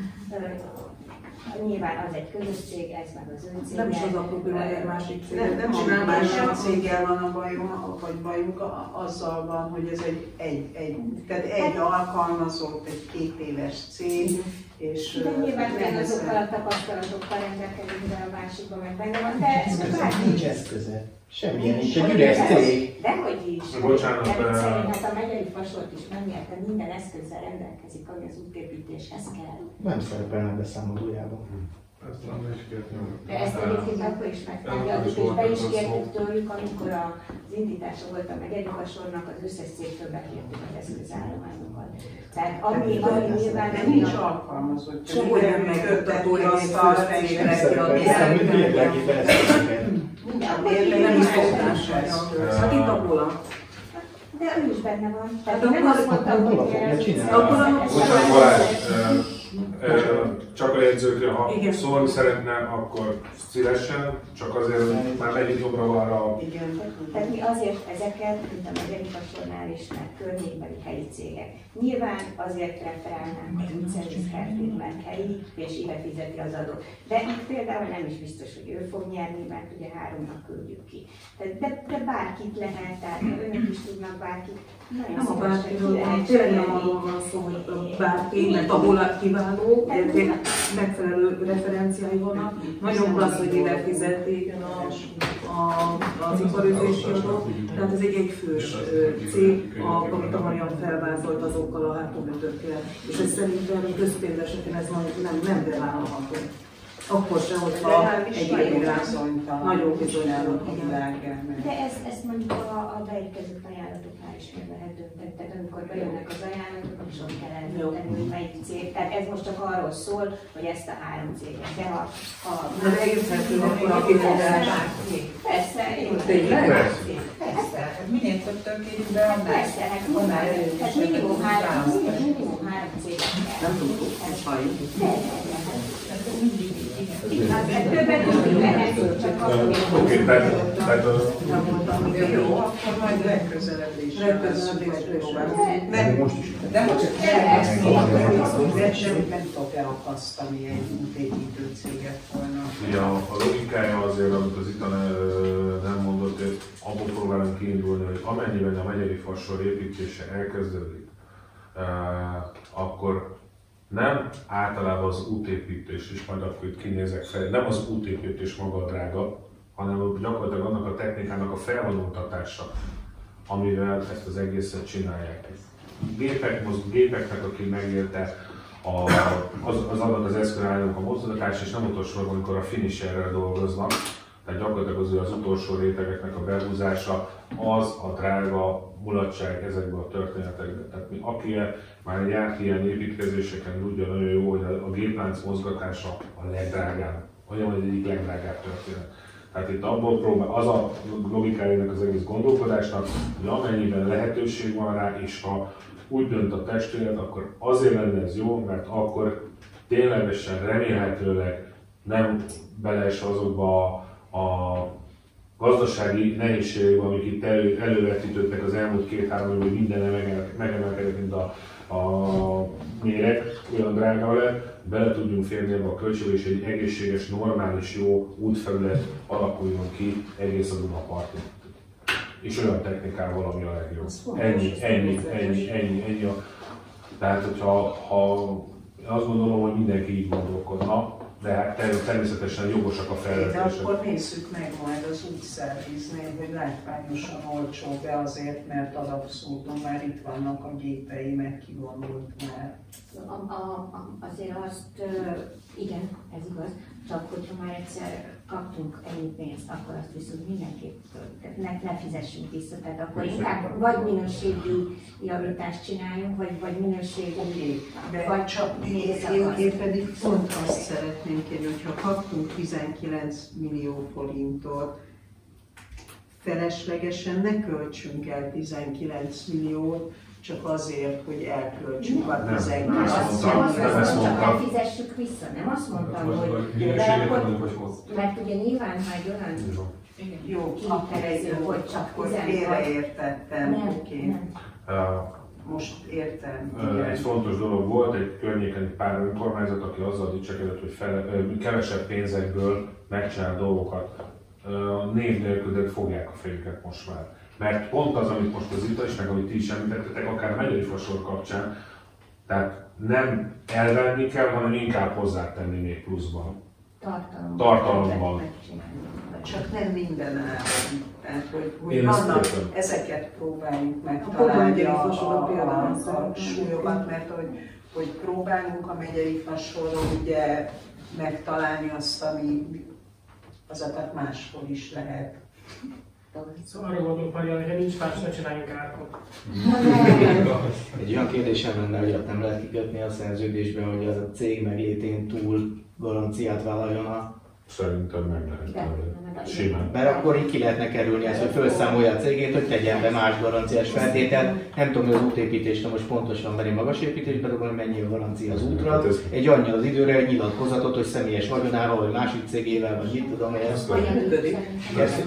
G: Nyilván az egy közös cég, ez meg az ő cég.
D: Nem is az a probléma, hogy egy másik cég
B: Nem, nem
D: csinál másik
B: céggel van a bajom, vagy bajunk, a- azzal van, hogy ez egy, egy, egy, tehát egy alkalmazott, egy két éves cég, és
G: De nyilván
B: nehezen-
G: azokkal a tapasztalatokkal rendelkezik, de a másikban meg benne van, de ez
I: Eszköze,
G: bármi.
I: nincs eszköze. Semmilyen nincs, egy üres cég.
G: Dehogy is.
A: Bocsánat,
G: De szerint hát a megyei fasolt is megnyerte, minden eszközzel rendelkezik, ami az útépítéshez kell.
I: Nem szerepelne a beszámolójában.
J: Ezt nem is kértem.
G: De ezt egyébként akkor is megtárgyaltuk, és be is kértük tőlük, amikor az indítása volt a megyei fasornak, az összes cégtől bekértük az eszközállományokat. Tehát ami, ami nyilván nem
B: nincs
G: a-
B: alkalmazott.
D: Csak olyan megköttetői
B: asztalra
D: főcégek
B: és
I: Nem szerepel,
B: megkiadni.
I: hiszen mérlegében eszközöket.
G: minden
B: Mérleg
D: Nem is szokás. Hát itt a Bola.
G: De ő is benne van. Tehát
D: Hát
G: nem
D: akkor
G: azt mondtam, hogy ez-.
D: Akkor a-
A: Csak a jegyzőkre, ha
D: Igen.
A: szólni szeretne, akkor szívesen, csak azért, hogy már megint jobbra van a
B: Igen.
G: Tehát mi azért ezeket, mint a Megyeri Fasornál is, meg környékbeli helyi cégek. Nyilván azért referálnánk az Kft. mert helyi, és ide fizeti az adót. De itt például nem is biztos, hogy ő fog nyerni, mert ugye háromnak küldjük ki. Tehát, de, de bárkit lehet, tehát önök is tudnak bárkit.
D: Nem a
G: ki
D: van, tényleg nem arról van szó, hogy a bárki, mert a Bola kiváló, megfelelő referenciái vannak. Nagyon klassz, hogy ide fizették a, a, az iparüzési adót. Tehát ez egy egyfős cég, a, amit a Marian felvázolt azokkal a hátulütőkkel. És ez szerintem közpénz esetén ez nem, nem, bevállalható. Akkor sem, hogyha egy
B: nagyon bizonytalan.
D: Nagyon bizonytalan,
B: a.
G: De ezt, ezt mondjuk a, a beérkezett ajánlatoknál is megvehető. Tehát, tehát amikor bejönnek az ajánlatok, akkor ott kell eldönteni, hogy melyik cég. Tehát ez most csak arról szól, hogy ezt a három céget. De ha, ha
D: De elérhető akkor a kifogás.
G: Persze, én
D: Tényleg?
G: Persze.
K: Minél több történik be,
G: Hát persze, hát
K: annál
G: minimum,
K: előnyösebb
G: hát minimum három, minimum három céget kell.
D: Nem tudtuk,
G: Hát,
D: halljuk.
G: de, de, de, hát. Hát, hát többet így lehet, csak akkor
A: Oké, tehát, tehát a,
B: Jó, akkor majd legközelebb is.
D: Legközelebb is próbálunk.
I: Most is.
K: de most
B: De semmit nem tudok elakasztani egy útépítő céget volna.
A: ugye a, logikája azért, amit az Ita ne- nem mondott, hogy abból próbálunk kiindulni, hogy amennyiben a megyeri fasor építése elkezdődik, akkor nem általában az útépítés is, majd akkor itt kinézek fel, nem az útépítés maga a drága, hanem gyakorlatilag annak a technikának a felvonultatása, amivel ezt az egészet csinálják. Gépek, mozg, gépeknek, aki megérte a, az, az annak az eszközállamnak a mozgatás, és nem utolsó, amikor a finisherrel dolgoznak, tehát gyakorlatilag az, az utolsó rétegeknek a behúzása, az a drága mulatság ezekben a történetekben. Tehát mi, aki már járt ilyen építkezéseken, tudja nagyon jó, hogy a, a géplánc mozgatása a legdrágább, olyan, hogy egyik legdrágább történet. Tehát itt abból próbál, az a logikája ennek az egész gondolkodásnak, hogy amennyiben lehetőség van rá, és ha úgy dönt a testület, akkor azért lenne ez jó, mert akkor ténylegesen remélhetőleg nem belees azokba a, a gazdasági nehézségekbe, amik itt elő, elővetítődtek az elmúlt két-három évben, minden megemel- megemelkedett, mint a, a méreg olyan drága lett, bele tudjunk férni ebbe a költségbe, és egy egészséges, normális, jó útfelület alakuljon ki egész a Dunaparton. És olyan technikával, ami a legjobb. Ennyi, ennyi, ennyi, ennyi, ennyi. A, tehát, hogyha ha, azt gondolom, hogy mindenki így gondolkodna, de hát ter- természetesen jogosak a
B: De
A: felvetések.
B: akkor nézzük meg majd az útszerviznél, hogy látványosan olcsó-e azért, mert az abszurdum már itt vannak a gépei, meg kivonult már.
G: A, a, a, azért azt, igen, ez igaz, csak hogyha már egyszer kaptunk ennyi pénzt, akkor azt viszont mindenképp tehát ne, ne fizessünk vissza. Tehát akkor inkább vagy minőségi javítást csináljunk, vagy, vagy minőségi,
B: De
G: vagy
B: csak én, én pedig pont azt szeretném kérni, hogyha kaptunk 19 millió forintot, feleslegesen ne költsünk el 19 milliót, csak azért, hogy elköltsük a
A: Nem,
B: 19
A: nem
G: Nem
A: azt
G: nem azt
A: nem
G: mondtam, hogy fizessük vissza, nem azt mondtam,
J: Vagy-
G: hogy
J: hozz.
G: mert ugye nyilván, ha egy olyan
B: Jó, akkor-
G: hogy csak
B: akkor
G: 16.
B: félreértettem,
G: nem,
B: oké.
G: nem.
A: Uh,
B: Most értem. Igen.
A: Egy fontos dolog volt, egy környéken egy pár önkormányzat, aki azzal dicsekedett, hogy fele, kevesebb pénzekből megcsinál dolgokat. Ö, Név nélkül, de fogják a fejüket most már. Mert pont az, amit most az Zita is, meg amit ti is említettetek, akár a megyei fasor kapcsán, tehát nem elvenni kell, hanem inkább hozzátenni még pluszban.
G: Tartalomban.
A: Tartalomban.
B: Csak nem minden áron. Tehát, hogy, hogy vannak, ezeket próbáljuk meg
D: A
B: a, a,
D: például
B: a, súlyokat, mert hogy, hogy próbálunk a megyei fasorról ugye megtalálni azt, ami azokat máshol is lehet.
C: Szóval arra gondolok, hogy ha nincs más, ne csináljunk.
I: Egy olyan kérdésem lenne, hogy ott nem lehet kikötni a szerződésbe, hogy az a cég meglétén túl garanciát vállaljon a
A: Szerintem meg lehet
G: de-
A: Simán.
I: Mert akkor így ki lehetne kerülni ezt, hogy felszámolja a cégét, hogy tegyen be más garanciás feltételt. Nem tudom, hogy az útépítésre most pontosan, mert én magas építésben hogy mennyi a garancia az útra.
A: Hát ez-
I: Egy annyi az időre, egy nyilatkozatot, hogy személyes vagyonával, vagy másik cégével, vagy mit tudom én.
A: Ezt.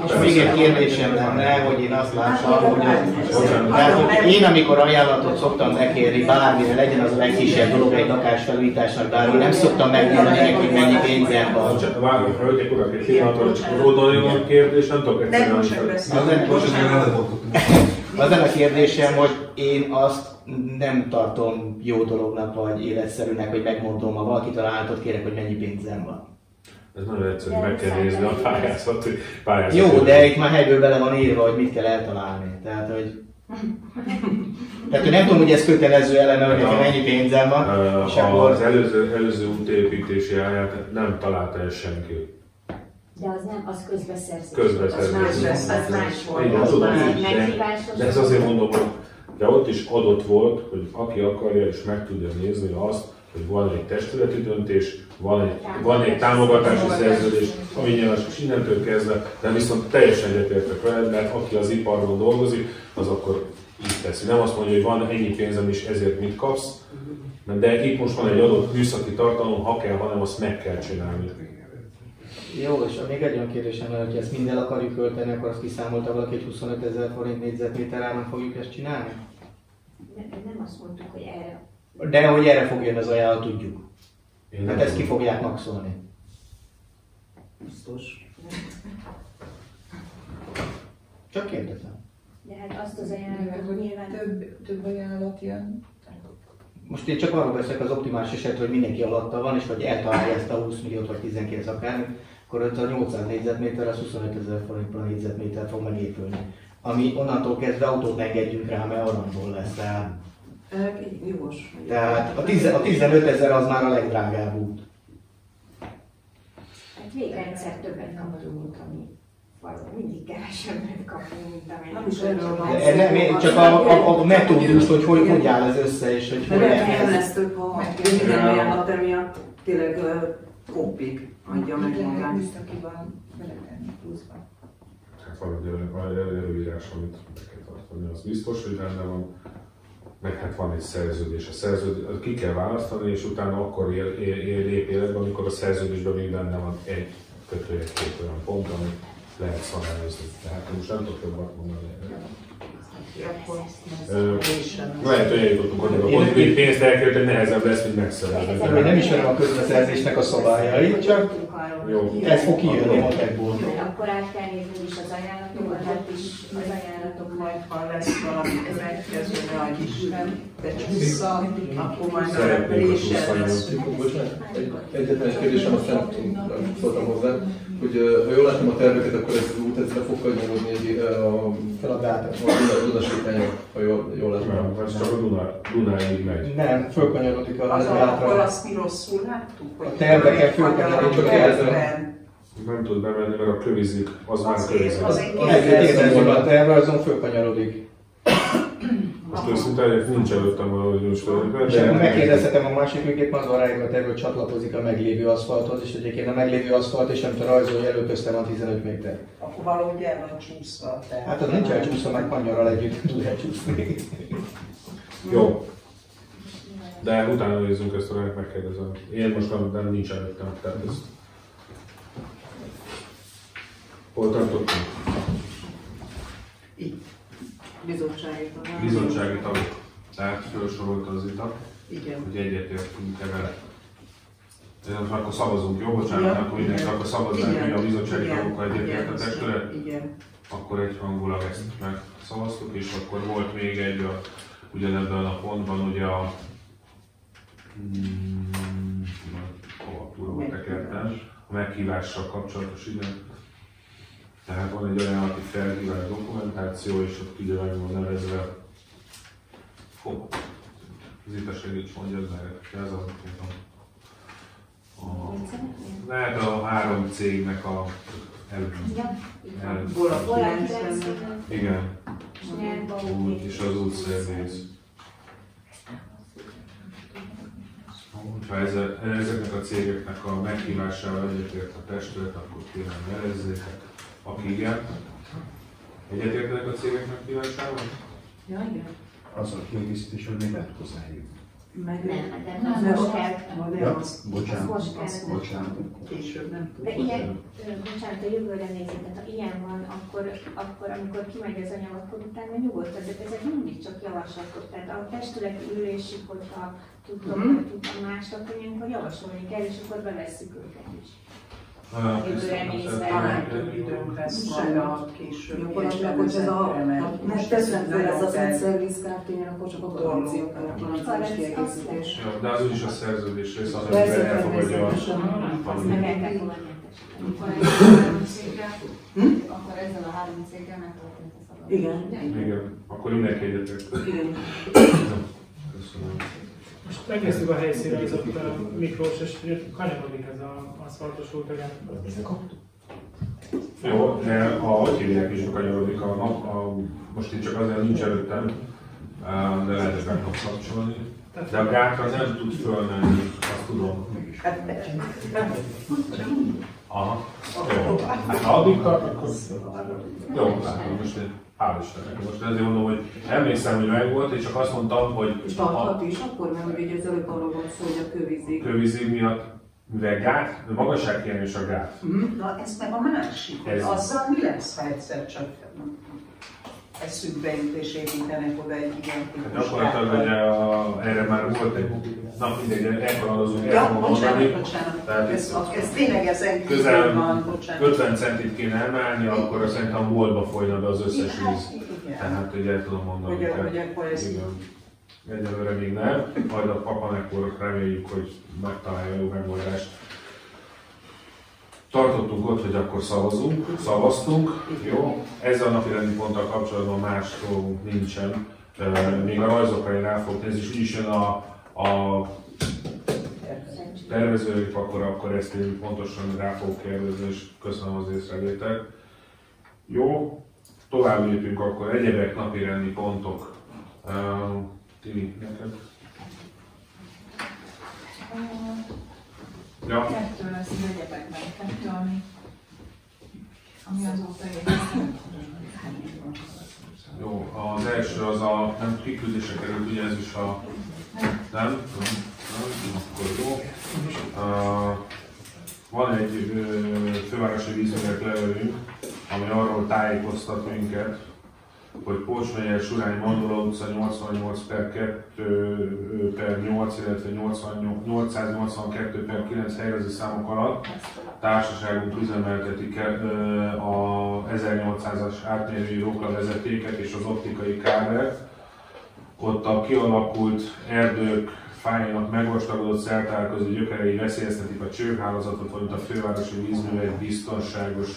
I: És még egy kérdésem lenne, hogy én azt láttam, hogy az,
A: Bocsánat.
I: tehát, hogy én amikor ajánlatot szoktam bekérni, bármire legyen az a legkisebb dolog egy lakásfelújításnak, bár én nem szoktam megmondani neki, hogy mennyi pénzem van.
A: Hölgyek, urak, csak oldani a kérdés, nem tudok egyszerűen.
I: Az a kérdésem, hogy én azt nem tartom jó dolognak, vagy életszerűnek, hogy megmondom, ha valaki találatot kérek, hogy mennyi pénzem van.
A: Ez nagyon egyszerű, meg kell nézni a pályázat, pályázat.
I: Jó, de itt már helyből bele van írva, hogy mit kell eltalálni. Tehát, hogy... Tehát, hogy nem tudom, hogy ez kötelező eleme, hogy nekem ennyi pénzem van, és
A: a-
I: akkor...
A: Az előző, előző útépítési áját nem találta el senki.
G: De az nem, az közbeszerzés.
A: Közbeszerzés.
G: Az más, az más volt.
A: Igen,
G: Az egy
A: de-
G: meghívásos.
A: De ez azért mondom, hogy de ott is adott volt, hogy aki akarja és meg tudja nézni azt, hogy van egy testületi döntés, van egy, van egy támogatási szerződés, ami nyilvános, és innentől kezdve, de viszont teljesen egyetértek veled, mert aki az iparban dolgozik, az akkor így teszi. Nem azt mondja, hogy van ennyi pénzem és ezért mit kapsz, de itt most van egy adott műszaki tartalom, ha kell, hanem azt meg kell csinálni.
I: Jó, és még egy olyan kérdésem lenne, hogy ezt mind el akarjuk költeni, akkor azt kiszámolta valaki, hogy 25 ezer forint négyzetméter áron fogjuk ezt csinálni?
G: Nem, nem azt mondtuk, hogy erre.
I: De hogy erre fog jönni az ajánlat, tudjuk.
A: Én
I: Hát ezt ki fogják maxolni.
D: Biztos.
I: Csak kérdezem.
G: De hát azt az ajánlatot nyilván
K: Több, több ajánlat jön.
I: Most én csak arról beszélek az optimális esetről, hogy mindenki alatta van, és hogy eltalálja ezt a 20 milliót vagy 19 akármit, akkor ez a 800 négyzetméter, az 25 ezer forint per négyzetméter fog megépülni. Ami onnantól kezdve autót engedjünk rá, mert aranyból lesz. Tehát,
D: Eh, Jogos.
I: tehát a, 10, a 15 ezer az már a legdrágább út.
G: Hát végre egyszer többet kaptunk, ami mindig kevesebbet kapunk, mint amennyi.
D: Nem is erről van
I: nem, én csak a, a, a metódust, hogy hogy, hogy áll ez össze, és hogy hogy
D: lehet, hogy nem
I: ez.
D: lesz több, ha minden ajánlat emiatt tényleg ö, kopig adja meg magát.
K: műszakiban beletenni pluszba.
A: Hát van egy elő- van egy előírás, amit meg kell tartani, az biztos, hogy benne van. Meg hát van egy szerződés. A szerződés, ki kell választani, és utána akkor él, él, él, lép életbe, amikor a szerződésben még benne van egy kötője, két olyan pont, amit lehet szabályozni. Tehát most nem tudok jobbat mondani. Lehet, hogy eljutottunk oda, hogy pénzt elkölteni nehezebb lesz, mint megszerezni.
I: Nem ismerem a közbeszerzésnek a szabályait, csak
A: Jó.
I: ez fog kijönni a matekból.
G: Akkor át kell nézni az ajánlatokat, is az ajánlatok
B: Majd ha lesz valami következő nagy Isten, becsúszza, akkor majd a
A: a
B: repülésen lesz.
J: Egyetlen egy kérdésem, aztán szóltam hozzá, hogy ha jól látom a terveket, akkor ez az út ez le fog kanyarodni egy, a
I: Feladáltak.
J: a Dudasétányon, ha jól, jól látom.
A: Nem, ez csak a Duna, Dunáig megy.
I: Nem, fölkanyarodik a
B: Az akkor azt mi rosszul láttuk, hogy
I: A terveken fölkanyarodik,
J: kérdezem.
A: Nem tud bemenni, mert a kövizik, az már
B: Azért,
A: kövizik.
I: Ezért kérdezzük a terve, azon fölkanyarodik.
A: Most őszintén nincs előttem valahogy most
I: akkor megkérdezhetem a másik végét, az arányban a terve, hogy csatlakozik a meglévő aszfalthoz, és egyébként a meglévő aszfalt, és amit a rajzolja előközte van 15 méter.
B: Akkor valahogy el van csúszva a terv.
I: Hát az nincs elcsúszva, meg kanyarral együtt tud elcsúszni.
A: Jó. De utána nézzünk ezt, hogy megkérdezem. Én most nem, nem nincs előttem, tehát ezt... Hol tartottunk?
D: Bizottsági tanács.
A: Bizottsági tagok. Tehát felsorolta az itat,
B: Igen.
A: hogy egyetértünk-e vele. Most akkor szavazunk, jó? Bocsánat,
B: Ja,
A: akkor mindenki akkor szavazzák,
B: Igen,
A: hogy a bizottsági tagokkal egyetért a testület.
B: Igen.
A: Akkor egyhangulag ezt megszavaztuk, és akkor volt még egy a, ugyanebben a pontban ugye a mm, hova túl tekertem, a meghívással kapcsolatos igen. Tehát van egy ajánlati felhívás dokumentáció, és ott ugye meg van nevezve, hol, Zita segíts mondja, mert ez az, a, a, lehet a három cégnek a előbb.
G: Ja,
A: El-
B: Bola
G: Volak
B: 90.
G: 90,
A: Igen,
G: nyelvba
A: út és az útszervész. Ha ezek, ezeknek a cégeknek a meghívásával egyetért a testület, akkor kérem jelezzétek. Aki igen. Egyetértenek a cégek meghívásával?
D: Ja, igen.
L: Az a kiegészítés, hogy még lehet hozzájönni.
D: Meg
G: Nem, de
B: Nem,
G: nem, most
B: nem.
G: kell.
B: De
L: Ja, bocsánat,
G: Most kell.
L: bocsánat.
B: később nem
G: De
B: tudjuk.
G: ilyen, bocsánat, a jövőre nézzük, tehát ha ilyen van, akkor, akkor amikor kimegy az anyag, akkor utána nyugodtan, de ezek mindig csak javaslatok. Tehát a testületi ülésig, hogyha tudtok, vagy tudtam másnak, hogy ilyenkor javasolni kell, és akkor bevesszük őket is. Jövőre nézve.
B: Talán több időnk lesz majd a később.
D: Akkor ez a, teszem fel ez az egy szerviz kártényen, akkor csak a garancia garanciás kiegészítés.
A: De az úgyis a szerződés része, az ember elfogadja a.
G: Azt meg el kell testületet.
K: Akkor ezzel a három céggel, szabad.
D: Igen.
A: Igen, akkor mindenki egyetért.
D: Igen.
A: Köszönöm.
C: Most megnéztük a helyszínrajzot a Miklós, és kanyarodik ez a aszfaltos út, ugye?
A: Jó, de a, hogy hívják is a kanyarodik, a, a, a, most itt csak azért nincs előttem, de lehet, hogy meg tudom kapcsolni. De a gátra nem tud fölmenni, azt tudom. Aha. Jó. Ha addig tart, akkor... Jó, látom, most én hál' Istennek. Most ezért mondom, hogy emlékszem, hogy megvolt, és csak azt mondtam, hogy
D: És tarthat is, akkor hogy ugye az előbb arról volt szó, hogy a kővízig.
A: kővízig miatt, mivel gát, de magasságkérés a gát.
B: Mhm. Na ez meg a másik,
A: Ez-
B: azzal mi lesz, ha egyszer csak eszükbe jut és építenek oda egy ilyen
A: Hát
B: típus
A: Gyakorlatilag
B: gátat.
A: ugye a, erre már volt egy, na mindegy, elkalandozunk, el
B: Ja,
A: fogom
B: bocsánat,
A: mondani.
B: bocsánat.
A: Tehát
B: Ez,
A: itt
B: ez tényleg ezen
A: közel
B: van, bocsánat.
A: 50 centit kéne emelni, akkor azt szerintem boltba folyna be az összes víz.
B: Igen.
A: Tehát ugye el tudom mondani.
B: Hogy,
A: tehát-
B: hogy akkor ez
A: Igen. Egyelőre még nem, majd a papanekkor reméljük, hogy megtalálja a jó megoldást. Tartottunk ott, hogy akkor szavazunk, szavaztunk, jó? Ezzel a napi rendi ponttal kapcsolatban más dolgunk nincsen. Még a rajzokra én rá fogok nézni, úgyis jön a, a tervezőjük, akkor, akkor ezt én pontosan rá fogok kérdezni, és köszönöm az észrevételt. Jó, tovább lépünk akkor egyebek napi rendi pontok. Uh, Tini, neked? Ja,
E: Kettő lesz az egyebekben, kettő, ami, ami azóta érkezett.
A: jó. Az első az a, nem kiküldése került, ugye ez is a, nem? Nem, akkor jó. Uh, van egy fővárosi vízművek levelünk, ami arról tájékoztat minket, hogy Pócs megye Surányi Mandula utca 88 per 2 per 8, illetve 88, 882 per 9 helyező számok alatt társaságunk üzemeltetik a 1800-as átmérői rókla vezetéket és az optikai kábelt. Ott a kialakult erdők fájának megvastagodott szertálkozó gyökerei veszélyeztetik a csőhálózatot, valamint a fővárosi vízművek biztonságos,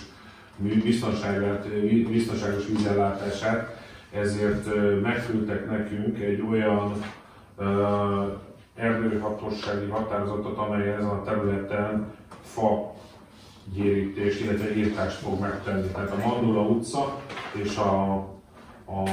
A: biztonságos vízellátását. Ezért megküldtek nekünk egy olyan erdőhatósági határozatot, amely ezen a területen fa gyérítést, illetve írtást fog megtenni. Tehát a Mandula utca és a, a.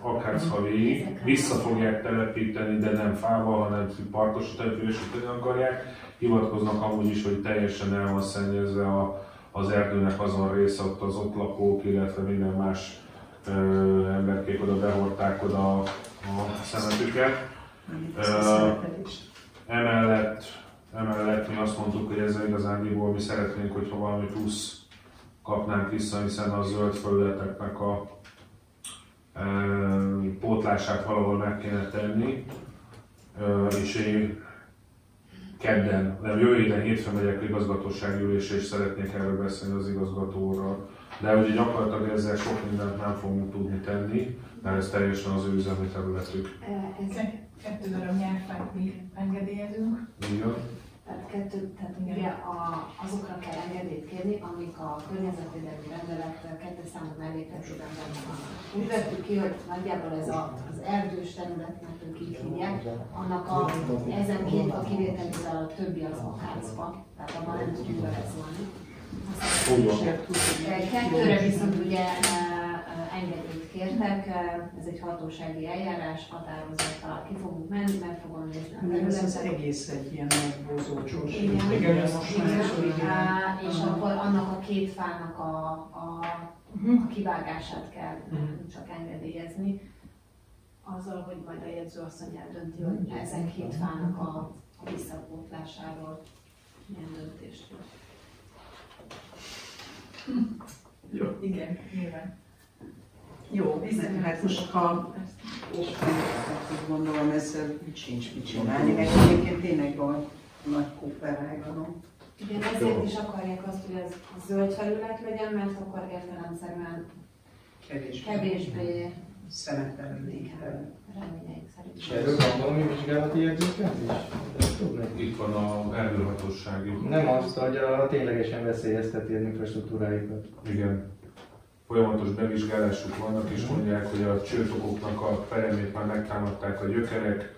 A: Akácfa végig vissza fogják telepíteni, de nem fával, hanem partos településíteni akarják. Hivatkoznak amúgy is, hogy teljesen el van szennyezve a, az erdőnek azon része, ott az ott lakók, illetve minden más ö, emberkék oda behordták oda a, szemetüket. Ö. Emellett, emellett mi azt mondtuk, hogy ezzel igazándiból mi szeretnénk, hogyha valami plusz kapnánk vissza, hiszen a zöld felületeknek a e, pótlását valahol meg kéne tenni. E, és én kedden, nem jövő héten hétfőn megyek igazgatósági ülésre, és szeretnék erről beszélni az igazgatóról. De ugye gyakorlatilag ezzel sok mindent nem fogunk tudni tenni, mert ez teljesen az ő üzemi területük.
F: Ez,
E: Kettő darab nyelvfát mi engedélyezünk.
A: Igen.
F: Tehát kettő, tehát ugye a, azokra kell engedélyt kérni, amik a környezetvédelmi rendelet kettő számú mellékletében benne vannak. Úgy vettük ki, hogy nagyjából ez a, az erdős területnek ők így hívják, annak a, ezen két a kivételével a többi az akácba, tehát abban nem tudjuk beleszólni. Kettőre viszont ugye e, e, engedélyt kértek, e, ez egy hatósági eljárás, határozattal ki fogunk menni, meg fogom nézni
B: Ez az egész egy ilyen megbózó csúcs.
F: Igen,
B: Igen,
F: igen, és akkor annak a két fának a, a, a kivágását kell csak engedélyezni, azzal, hogy majd a jegyzőasszony eldönti, hogy ezen két fának a, a visszapótlásáról milyen döntést hoz.
E: Igen, nyilván.
B: Jó, mert hát most ha gondolom ezzel úgy sincs mit csinálni, meg egyébként tényleg van nagy kóperáganom.
F: Igen, ezért is akarják azt, hogy ez a zöld felület legyen, mert akkor értelemszerűen
B: Kevés.
F: kevésbé
B: Szemetelődik el.
F: reményeik szerint.
I: És erről van valami vizsgálati jegyzőkönyv is? Ezt?
A: Itt van a erdőhatósági.
I: Nem azt, hogy a ténylegesen veszélyezteti az infrastruktúráikat.
A: Igen. Folyamatos bevizsgálásuk vannak, és mondják, hogy a csőfokoknak a peremét már megtámadták a gyökerek,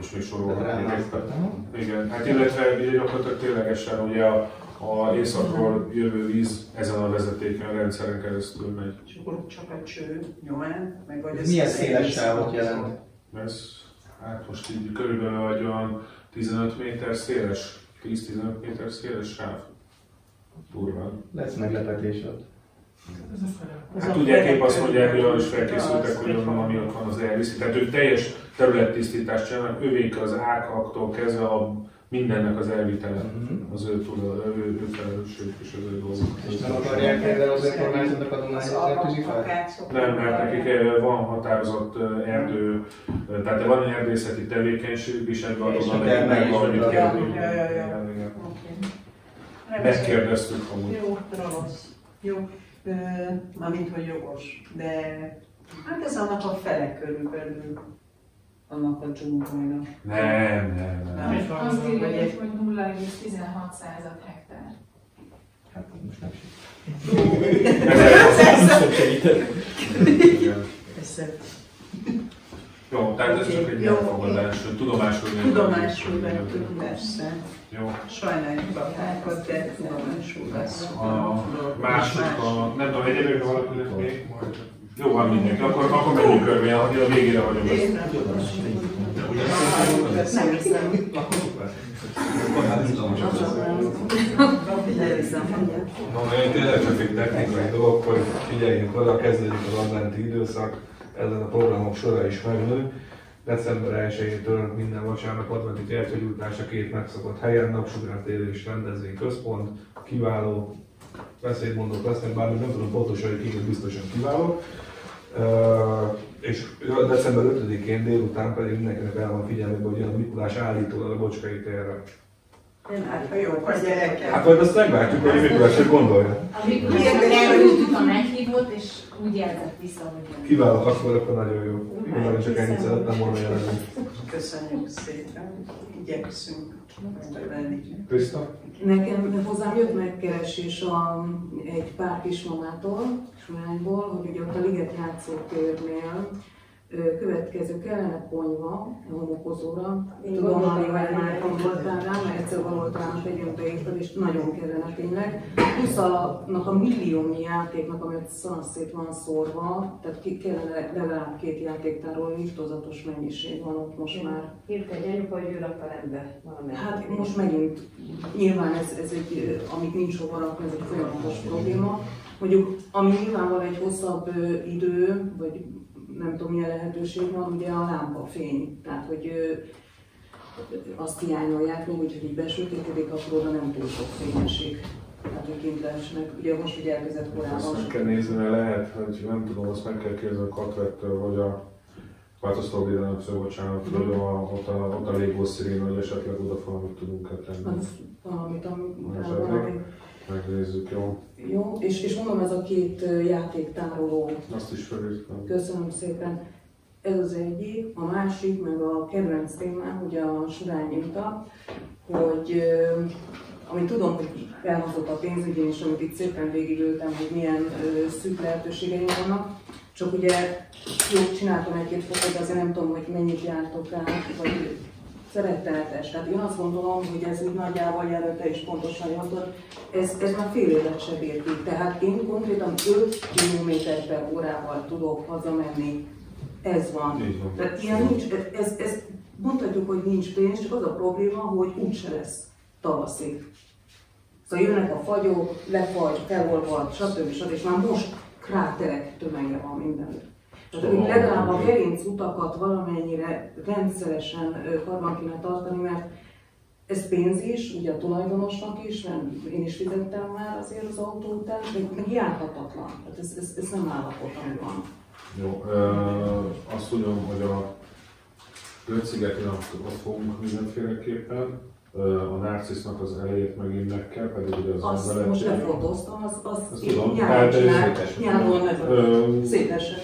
A: és még sorolhatnék.
I: Rámáztak, aha.
A: Igen, hát illetve ugye gyakorlatilag ténylegesen ugye a, a északról jövő víz ezen a vezetéken, a rendszeren keresztül megy.
B: És akkor csak a cső nyomán, meg vagy
I: Ez milyen széles sávot jelent?
A: Ez hát most így körülbelül egy olyan 15 méter széles, 10-15 méter széles sáv. Durván.
I: Lesz meglepetés ott.
A: Hát tudják, épp azt mondják, hogy arra is felkészültek, hogy onnan, ami ott van, az elviszi. Tehát ők teljes területtisztítást csinálnak, övék az ákaktól kezdve a mindennek az elvitele, az ő, tuda, ő, ő felelősség és az ő dolguk.
I: És nem akarják ezzel az önkormányzatnak adományozni a tűzifát?
A: Nem, mert nekik eh, van határozott eh, erdő, eh, tehát van egy erdészeti tevékenység is, ebben
I: a termelés
A: meg valamit.
B: Nem,
A: Megkérdeztük amúgy.
B: Jó, rossz. Jó, mármint, hogy jogos, de hát ez annak a fele körülbelül, annak a dzsungolynak.
A: Nem, nem, nem.
C: Egy
E: Azt
B: vagy
E: hogy
B: egy-
E: 0,16 század hektár.
I: Hát most nem
A: Igen.
B: Persze,
A: Jó, tehát ez csak egy elfogadás, hogy tudomásul venni.
B: tudomásul vettük, persze.
A: Jó.
B: Sajnáljuk a fákat, de tudomásul veszünk.
A: A másik, a, nem tudom, egyébként valakinek még majd. Jó, van mindenki, akkor, akkor menjünk körbe, a, a végére hagyom ezt.
B: Nem.
J: No, én tényleg csak egy technikai dolog, hogy figyeljünk oda, kezdődik az adventi időszak, ezen a programok sora is megnő. December 1-től minden vasárnap adventi kertőgyújtás a két megszokott helyen, napsugárzérő és rendezvény központ, kiváló beszédmondók lesznek, bár még nem tudom pontosan, hogy kik, biztosan kiváló. Uh, és december 5-én délután pedig mindenkinek el van figyelme, hogy jön a Mikulás állítólag a Bocskai térre.
B: Hát, ha jók a gyerekek.
J: Hát majd azt meglátjuk, hogy Mikulás hogy gondolja.
K: A Mikulás elrúgtuk a meghívót, és úgy jelzett vissza, hogy.
J: Kiváló, akkor, akkor nagyon jó. Én nagyon csak ennyit szerettem volna jelenni.
B: Köszönjük szépen. Igyekszünk megvenni.
J: Krista?
D: Nekem hozzám jött megkeresés a, egy pár kismamától, Surányból, hogy ugye ott a Liget játszótérnél következő kellene ponyva a homokozóra. Tudom, hogy
H: már,
D: gondoltál rá, mert egyszer valóta tegyünk be itt, és nagyon kellene tényleg. Plusz annak a milliónyi játéknak, amit szanszét van szórva, tehát ki kellene legalább két játéktárról irtózatos mennyiség van ott most már.
H: Egy anyuka, hogy rakta rendbe valamelyik.
D: Hát most megint, nyilván ez, ez egy, amit nincs hova rakni, ez egy folyamatos probléma. Mondjuk, ami nyilvánvalóan egy hosszabb idő, vagy nem tudom milyen lehetőség van, ugye a lámpafény. Tehát, hogy ö, azt hiányolják még, úgyhogy így besötétedik, akkor oda nem túl sok fényesség. Tehát, hogy kint lehessenek. Ugye most ugye elkezdett
A: Azt
D: korábban.
A: meg kell nézni, mert lehet, hogy nem tudom, azt meg kell kérdezni a Katvettől, hogy a Változtatóvédelem, bocsánat, hogy a, ott a, ott a légó szirén, hogy esetleg oda valamit tudunk-e tenni.
D: Az valamit, ami,
A: Esetleg.
D: valami.
A: Megnézzük, jó?
D: Jó, és, és mondom, ez a két játéktároló
A: Azt is felírtam.
D: Köszönöm szépen. Ez az egyik, a másik, meg a kedvenc témám, ugye a Surány minta, hogy amit tudom, hogy elhozott a pénzügyi, és amit itt szépen végigültem, hogy milyen szűk lehetőségeim vannak, csak ugye jó, csináltam egy-két fotót, de azért nem tudom, hogy mennyit jártok át, vagy szereteteletes. Tehát én azt gondolom, hogy ez úgy nagyjából jelölte és pontosan mondtad, ez, ez már fél évet se bír ki. Tehát én konkrétan 5 km per órával tudok hazamenni. Ez van. Tehát ilyen nincs, ez, ez, mondhatjuk, hogy nincs pénz, csak az a probléma, hogy úgyse lesz tavaszig. Szóval jönnek a fagyok, lefagy, felolvad, stb. stb. És már most kráterek tömege van mindenütt. Tehát legalább a gerinc utakat valamennyire rendszeresen karban kéne tartani, mert ez pénz is, ugye a tulajdonosnak is, mert én is fizettem már azért az autó után, meg, meg járhatatlan. Tehát ez, ez, ez nem állapot, ami van.
A: Jó, ö, azt tudom, hogy a Götszigeti ott fogunk mindenféleképpen. A Narcisznak az elejét megint meg kell, pedig ugye az
D: Azt most lefotóztam, az, az
A: Azt
D: én
A: tudom,
D: nyáron
A: hát ez
D: csinált,
A: szétes.
D: nyáron ez
A: Ö,
D: szétesett.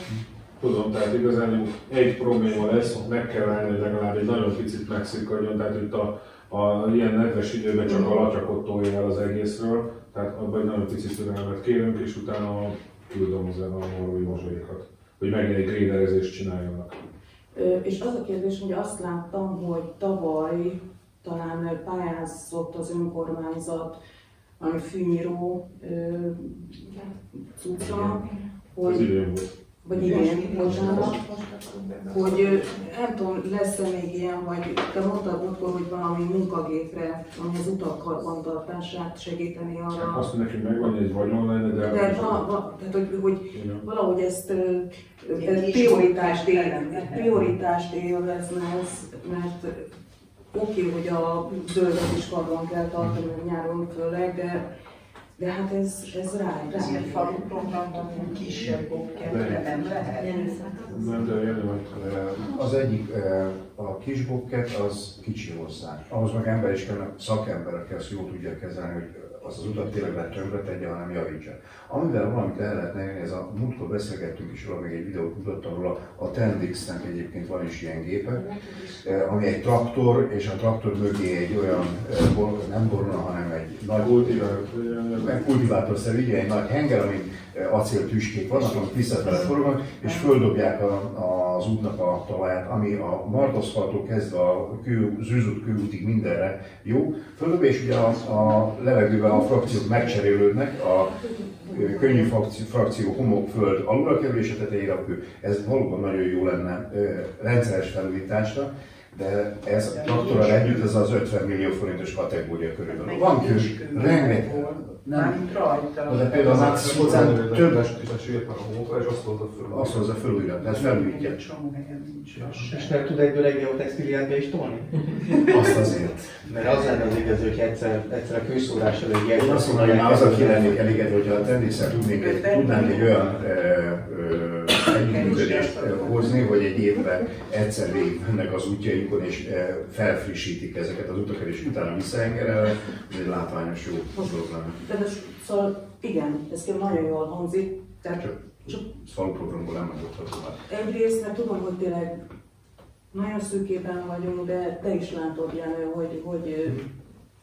A: Tudom, tehát igazán egy probléma lesz, hogy meg kell állni, hogy legalább egy nagyon picit megszikadjon, tehát itt a, a ilyen nedves időben csak a latyakot tolja el az egészről, tehát abban egy nagyon picit türelmet kérünk, és utána küldöm az a morvai mozsaikat, hogy megint egy gréderezést csináljanak.
D: És az a kérdés, hogy azt láttam, hogy tavaly talán pályázott az önkormányzat valami fűnyíró cuccra,
A: Ez
D: hogy,
A: idén volt.
D: Vagy idén, bocsánat, hogy nem tudom, lesz-e még ilyen, vagy te mondtad múltkor, hogy valami munkagépre, ami az utak karbantartását segíteni arra.
A: Azt, hogy nekünk megvan egy vagyon lenne, de...
D: De va, va, tehát, hogy, hogy
A: Igen.
D: valahogy ezt prioritást, él, prioritást élvezne ez, mert oké, okay, hogy a zöldet is karban kell tartani, nyáron főleg, de, de hát ez, ez rá, rá.
B: Ezért falu programban ilyen kisebb bokketre nem lehet.
A: Nem, de jönni majd.
L: Az egyik, eh, a kis bokket az kicsi hozzá. Ahhoz meg ember is kell, szakember, aki azt jól tudja kezelni, hogy azt az utat tényleg ne tönkre tegye, hanem javítsa. Amivel valamit el lehetne jönni, ez a múltkor beszélgettünk is róla, még egy videót mutattam róla, a Tendix-nek egyébként van is ilyen gépe, eh, ami egy traktor, és a traktor mögé egy olyan, eh, nem borona, hanem egy nagy meg kultivátorszerű, egy nagy henger, amin eh, acéltüskék vannak, amik visszafele forognak, és földobják a, az útnak a talaját, ami a martaszfaltól kezdve a kő, zűzút kőútig mindenre jó. Földobja, és ugye a, a levegőben a frakciók megcserélődnek, a könnyű frakció, frakció homokföld alulra kerül, és a tetejére a kő. Ez valóban nagyon jó lenne rendszeres felújításra. De ez a traktorral együtt, ez az 50 millió forintos kategória körülbelül. Van kül, rengeteg.
B: Nem rajta.
L: De például a Max utcán több
J: a hótra, és azt hozza föl.
L: azt hozza föl újra, tehát felújítja.
B: Csomó helyen nincs az
I: És nem tud egyből egy geotextiliát be is tolni?
L: Azt azért.
I: Mert az lenne az igaz, hogy egyszer, egyszer a kőszórás előtt
L: Én azt mondom, hogy már az, aki lennék elégedve, hogyha a tenniszel tudnék egy, tudnánk egy olyan ö, hozni, hogy egy évben egyszer végigmennek az útjainkon, és ö, felfrissítik ezeket az utakat, és utána visszaengerel, ez egy látványos jó dolog lenne.
D: De most, szóval igen, ez nagyon jól hangzik. Tehát
L: Csak,
D: csak
L: ez faluprogramból nem mondható már.
D: egyrészt, mert tudom, hogy tényleg nagyon szűkében vagyunk, de te is látod, Jenő, hogy, hogy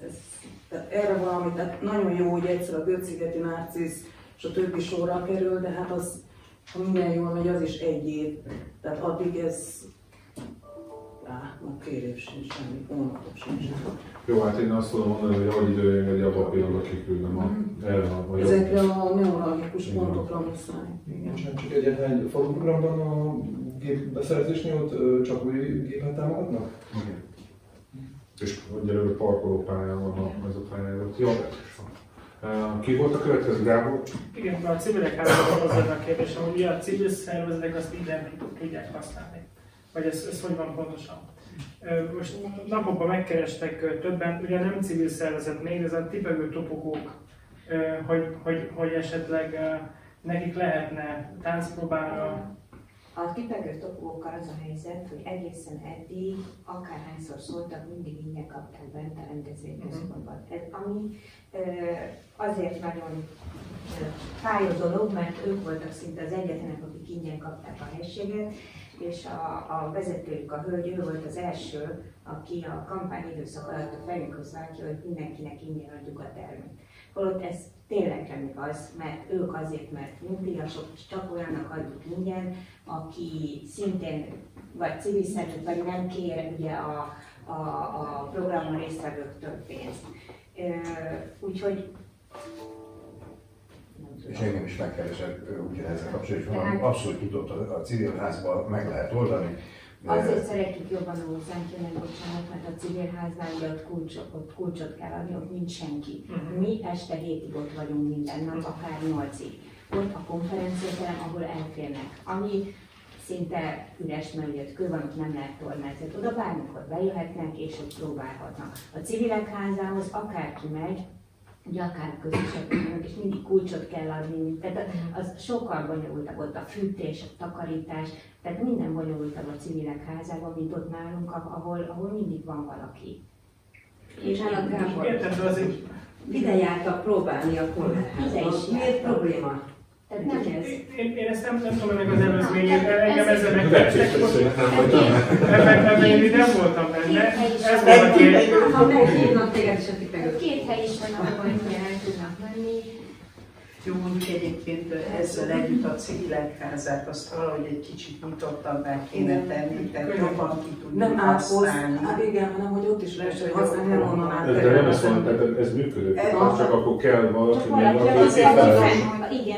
D: ez, tehát erre valami, tehát nagyon jó, hogy egyszer a Göcigeti Narcisz és a többi sorra kerül, de hát az, ha minden jól megy, az is egy év. Tehát addig ez, fél év sincs semmi, hónapok sincs.
A: Jó, hát én azt tudom mondani, hogy ahogy idő engedi, abban a pillanatban kiküldöm a, erre a vagy a-
D: Ezekre a neuralgikus pontokra muszáj. Igen.
J: Csak egyetlen egy faluprogramban a gépbeszerzésnél ott csak új gépet támogatnak?
L: Igen.
A: És egyelőre parkolópályán van a, ez a pályázat. Jó, Ki volt a következő, Gábor?
C: Igen, a civilek házában az a kérdésem, hogy ugye a civil szervezetek azt minden tudják használni. Vagy ez, ez hogy van pontosan? Most napokban megkerestek többen, ugye nem civil szervezet még, ez a tipegő topogók, hogy, hogy, hogy esetleg nekik lehetne táncpróbára
G: A tipegő topókkal az a helyzet, hogy egészen eddig, akárhányszor szóltak, mindig ingyen kapták bent a rendezvényközpontban. Ez ami azért nagyon fájó dolog, mert ők voltak szinte az egyetlenek, akik ingyen kapták a helységet, és a, a vezetőjük, a hölgy, ő volt az első, aki a kampány időszak alatt a fejünkhöz vágja, hogy mindenkinek ingyen adjuk a terményt. Holott ez tényleg nem igaz, mert ők azért, mert nyugdíjasok, és csak olyannak adjuk ingyen, aki szintén vagy civil szervezet, vagy nem kér ugye a, a, a programon résztvevőktől pénzt. Úgyhogy.
L: És engem is megkeresett ö, ugye ezzel kapcsolatban, hogy abszolút tudott a, a civil házban meg lehet oldani.
G: Azért szeretjük jobban a hozzánk jönni, bocsánat, mert a civil háznál ugye ott kulcsot, ott kulcsot kell adni, ott nincs senki.
C: Mhm.
G: Mi este hétig ott vagyunk minden nap, akár nyolcig. Ott a konferenciaterem, ahol elférnek. Ami szinte üres, mert ugye kő van, ott nem lehet tolmácsot. Oda bármikor bejöhetnek és ott próbálhatnak. A civilek házához akárki megy, ugye akár vannak, és mindig kulcsot kell adni, tehát az sokkal bonyolultabb ott a fűtés, a takarítás, tehát minden bonyolultabb a civilek házában, mint ott nálunk, ahol, ahol mindig van valaki. És
D: Bocsánat, Gábor.
H: Ide jártak próbálni a
G: is
H: Miért probléma?
G: Tehát nem ez.
C: én, én ezt nem, nem tudom ennek az előzményét, de engem ezzel
A: csak nem.
C: Ebben, ebben én nem voltam benne.
G: Is
C: Ez volt a kérdés.
H: Ha meghívnak téged, a tipegőt.
G: Két hely is van, ahol ingyen el tudnak menni.
B: Jó, mondjuk egyébként ezzel együtt a civilek házát azt valahogy egy kicsit nyitottabbá kéne tenni, tehát jobban ki tudjuk
D: Nem
B: használni.
D: hát igen, hanem hogy ott is lehessen használni, nem onnan át.
A: De nem ezt mondom, tehát ez működik. Csak akkor kell valaki, még
G: valaki,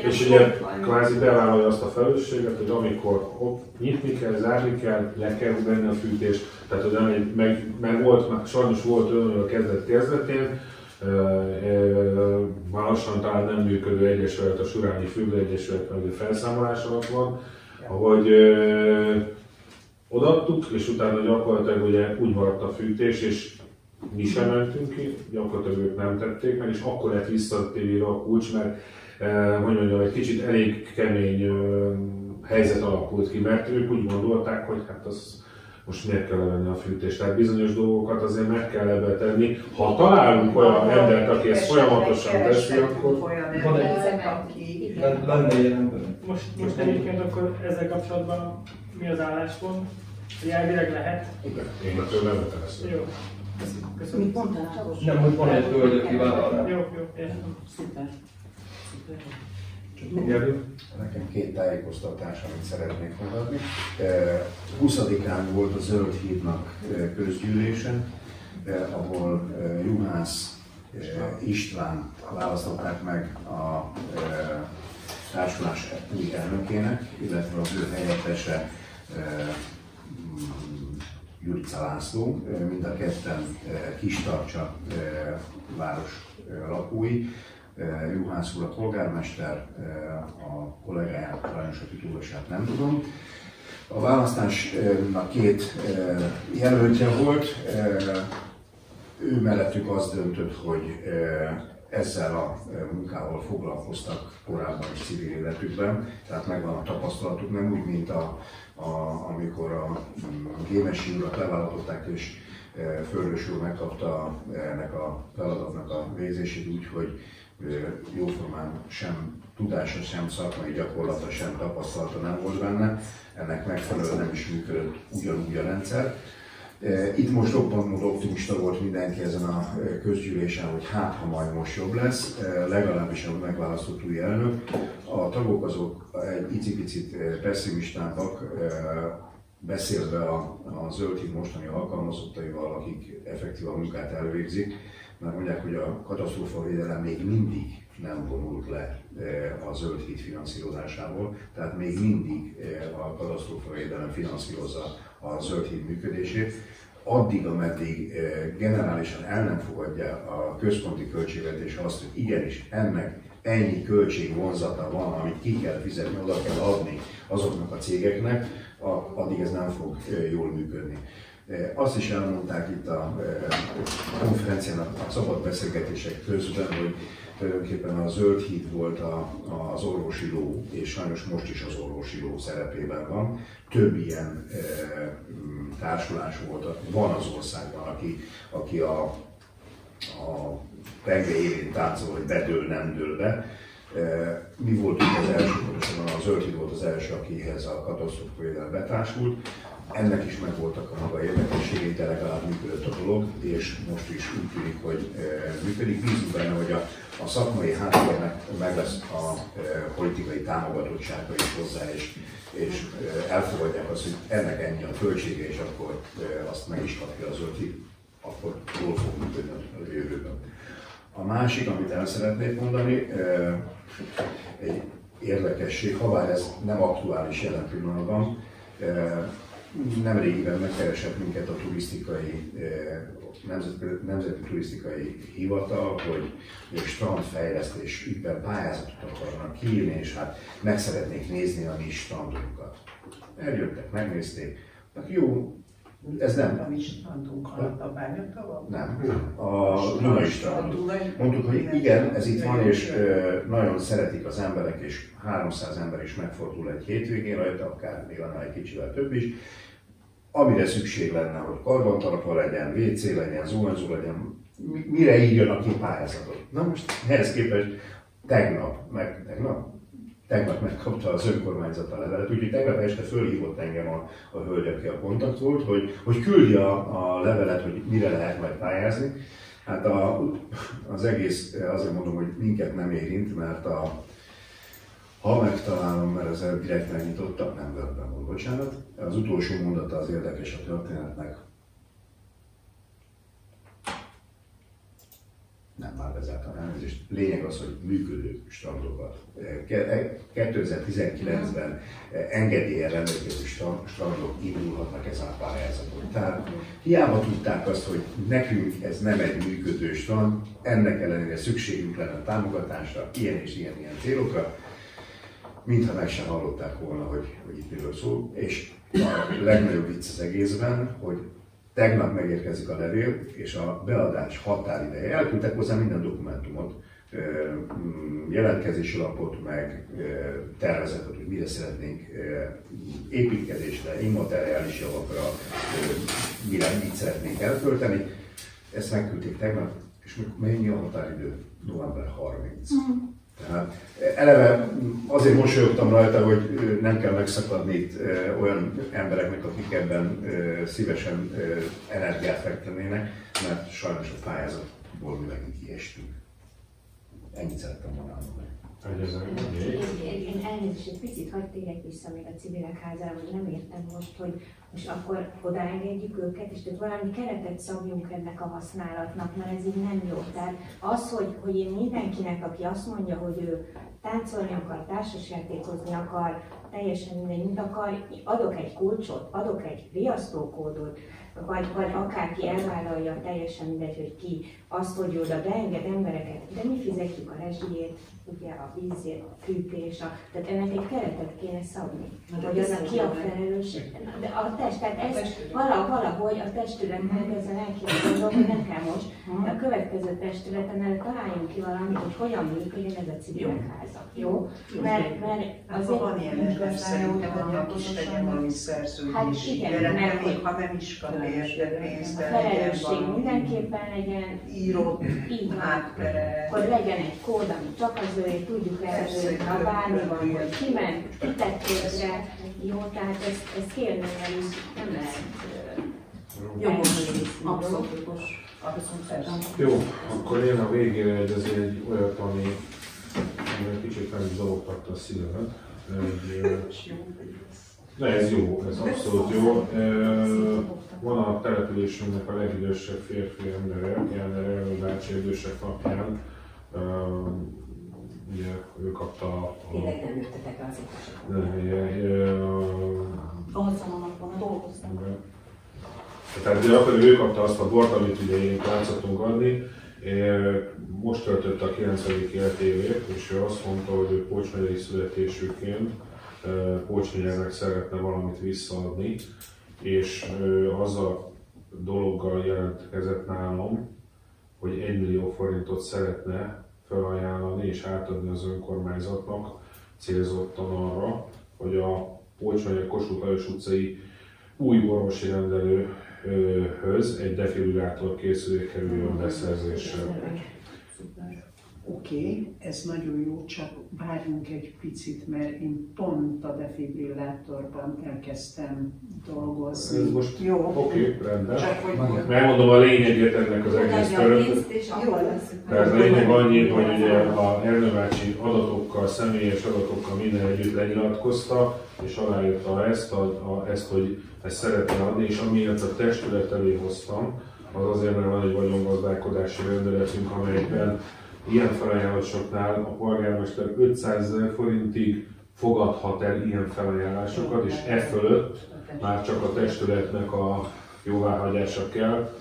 A: És ugye kvázi bevállalja azt a felelősséget, hogy amikor ott nyitni kell, zárni kell, le kell venni a fűtést, tehát hogy meg, meg volt, már sajnos volt olyan, hogy a kezdet kezdetén, már lassan talán nem működő egyesület, a Surányi Függő Egyesület, ugye felszámolás alatt van, ahogy odaadtuk, és utána gyakorlatilag ugye úgy maradt a fűtés, és mi sem mentünk ki, gyakorlatilag ők nem tették meg, és akkor lett visszatéve a kulcs, mert eh, hogy mondjam, egy kicsit elég kemény eh, helyzet alakult ki, mert ők úgy gondolták, hogy hát az most miért kell levenni a fűtést. Tehát bizonyos dolgokat azért meg kell ebbe tenni. Ha találunk olyan embert, aki ezt folyamatosan teszi, akkor
J: Van egy-
B: aki
J: Len- Lenne ilyen ember.
C: Most, most egyébként akkor ezzel kapcsolatban mi az álláspont? Hogy elvileg lehet?
A: igen, én a tőlem levetem ezt.
C: Jó. Köszönöm.
D: Mit mondtál?
J: Nem, hogy van egy hölgy, aki vállal.
C: Jó, jó, értem.
D: Szuper. Szuper.
L: Nekem két tájékoztatás, amit szeretnék megadni. Eh, 20-án volt a Zöld Hídnak közgyűlése, ahol Juhász István választották meg a társulás új elnökének, illetve az ő helyettese mm, Gyurica László, mind a ketten Kistarcsa város lakói. Juhász úr a polgármester, a kollégáját, Rajnos Pitulosát nem tudom. A választásnak két jelöltje volt, ő mellettük az döntött, hogy ezzel a munkával foglalkoztak korábban is civil életükben, tehát megvan a tapasztalatuk, nem úgy, mint a, a, amikor a, a Gémesi urat leválasztották, és Földös úr megkapta ennek a feladatnak a végzését úgy, hogy jóformán sem tudása, sem szakmai gyakorlata, sem tapasztalata nem volt benne, ennek megfelelően nem is működött ugyanúgy a rendszer. Itt most roppant optimista volt mindenki ezen a közgyűlésen, hogy hát, ha majd most jobb lesz, legalábbis a megválasztott új elnök. A tagok azok egy icipicit pessimistábbak, beszélve a, a Zöld mostani alkalmazottaival, akik effektív a munkát elvégzik, mert mondják, hogy a katasztrófavédelem még mindig nem vonult le a zöld híd finanszírozásából, tehát még mindig a katasztrófavédelem finanszírozza a zöld híd működését. Addig, ameddig generálisan el nem fogadja a központi költségvetés azt, hogy igenis ennek ennyi költségvonzata van, amit ki kell fizetni, oda kell adni azoknak a cégeknek, addig ez nem fog jól működni. Azt is elmondták itt a konferencián a szabad beszélgetések közben, hogy tulajdonképpen a zöld híd volt a, az orvosi ló, és sajnos most is az orvosi ló szerepében van. Több ilyen e, társulás volt, van az országban, aki, aki a, a penge évén táncol, hogy bedől, nem dől be. E, mi voltunk az első, pontosan a zöld híd volt az első, akihez a katasztrófa betársult ennek is megvoltak a maga érdekességei, de legalább működött a dolog, és most is úgy tűnik, hogy e, működik. Bízunk benne, hogy a, a szakmai háttérnek meg lesz a e, politikai támogatottsága is hozzá, és, és e, elfogadják azt, hogy ennek ennyi a költsége, és akkor azt meg is kapja az öt, akkor jól fog működni a jövőben. A másik, amit el szeretnék mondani, egy érdekesség, ha bár ez nem aktuális jelen pillanatban, Nemrégiben megkeresett minket a turisztikai, eh, nemzeti, nemzeti turisztikai hivatal, hogy strandfejlesztés ügyben pályázatot akarnak kiírni, és hát meg szeretnék nézni a mi strandunkat. Eljöttek, megnézték, hát jó, ez nem.
B: A mi strandunk alatt a bányatava?
L: Nem, a Dunai strand. Mondtuk, hogy igen, ez itt van, és nagyon szeretik az emberek, és 300 ember is megfordul egy hétvégén rajta, akár még annál egy kicsivel több is. Amire szükség lenne, hogy karbantartva legyen, WC legyen, zuhanyzó legyen, mire írjanak ki pályázatot. Na most ehhez képest tegnap, meg tegnap, tegnap megkapta az önkormányzat a levelet, úgyhogy tegnap este fölhívott engem a, a hölgy, aki a kontakt volt, hogy, hogy küldi a, a levelet, hogy mire lehet majd pályázni. Hát a, az egész, azért mondom, hogy minket nem érint, mert a, ha megtalálom, mert az direkt megnyitottak, nem vörben volt, bocsánat. Az utolsó mondata az érdekes a történetnek, nem már bezártam elnézést. Lényeg az, hogy működő strandokat. 2019-ben engedélyen rendelkező strandok indulhatnak ezen a pályázaton. Tehát hiába tudták azt, hogy nekünk ez nem egy működő strand, ennek ellenére szükségünk lenne a támogatásra, ilyen és ilyen, ilyen célokra, mintha meg sem hallották volna, hogy, hogy itt miről szól. És a legnagyobb vicc az egészben, hogy Tegnap megérkezik a levél, és a beadás határideje. Elküldtek hozzá minden dokumentumot, mm, jelentkezési lapot, meg tervezetet, hogy mire szeretnénk építkezésre, immateriális javakra, mire mit szeretnénk elkölteni. Ezt megküldték tegnap, és mennyi a határidő? November 30. Mm. Tehát eleve azért mosolyogtam rajta, hogy nem kell megszakadni itt olyan embereknek, akik ebben szívesen energiát fektenének, mert sajnos a pályázatból mi megint kiestünk. Ennyit szerettem volna mondani.
H: Én elnézést, egy picit hagyd térjek vissza még a civilek házára, hogy nem értem most, hogy most akkor odaengedjük őket, és tehát valami keretet szabjunk ennek a használatnak, mert ez így nem jó. Tehát az, hogy, hogy én mindenkinek, aki azt mondja, hogy ő
G: táncolni akar, társasjátékozni akar, teljesen mindegy, mint akar, adok egy kulcsot, adok egy riasztókódot, vagy, vagy akárki elvállalja, teljesen mindegy, hogy ki, azt, hogy oda beenged embereket, de mi fizetjük a rezsijét, ugye a vízért, a fűtés, a, tehát ennek egy keretet kéne szabni.
B: de
G: hogy annak ki a felelős. De a test, tehát ez vala, valahogy a testületnek el kéne gondolni, nem kell most, de a következő testületen el találjunk ki valamit, hogy hogyan működjön ez a civilek háza. Jó? Mert, mert
B: Hát ha van ilyen ember, szerintem annak is legyen valami szerződés.
G: Hát igen, mert hogy-
B: ha nem is kap érte pénzt,
G: a
B: de legyen valami
G: mindenképpen legyen
B: írott
G: így van.
B: átpere.
G: Hogy legyen egy kód, ami csak az ő, tudjuk ellenőrizni, ha bármi van, hogy kiment, kitett közre, jó, tehát ezt, ezt így nem lehet
D: Jogos, abszolút.
A: Jó, akkor én a végére egy, azért egy olyat, ami, kicsit dologtatta a szívemet. Egy, de ez jó, ez abszolút jó. Van a településünknek a legidősebb férfi embere, Jáner Erő bácsi idősek napján. Ugye ő kapta a...
H: Tényleg nem jöttetek az
D: Azon a napon dolgoztam.
A: Tehát akkor ő kapta azt a bort, amit ugye én látszottunk adni, most töltötte a 90. életévét, és ő azt mondta, hogy ő Pócs megyei születésűként ö, Pócs megyének szeretne valamit visszaadni, és azzal a dologgal jelentkezett nálam, hogy 1 millió forintot szeretne felajánlani és átadni az önkormányzatnak célzottan arra, hogy a Pócs megye Kossuth Lajos utcai új orvosi rendelőhöz egy defibrillátor készülék kerüljön beszerzésre.
B: Oké, okay, ez nagyon jó, csak várjunk egy picit, mert én pont a defibrillátorban elkezdtem dolgozni.
A: Ez most
B: jó.
A: Oké, okay, rendben.
B: Csak hogy
A: Megmondom a lényegét ennek az egész
H: Odaadja a
A: történet.
H: pénzt, és akkor lesz.
A: Tehát a lényeg annyi, hogy ugye a Ernő bácsi adatokkal, személyes adatokkal minden együtt lenyilatkozta, és aláírta ezt, a, a, ezt, hogy ezt szeretne adni, és amiért a testület elé hoztam, az azért, mert van egy vagyongazdálkodási rendeletünk, amelyben ilyen felajánlásoknál a polgármester 500 ezer forintig fogadhat el ilyen felajánlásokat, és e fölött már csak a testületnek a jóváhagyása kell.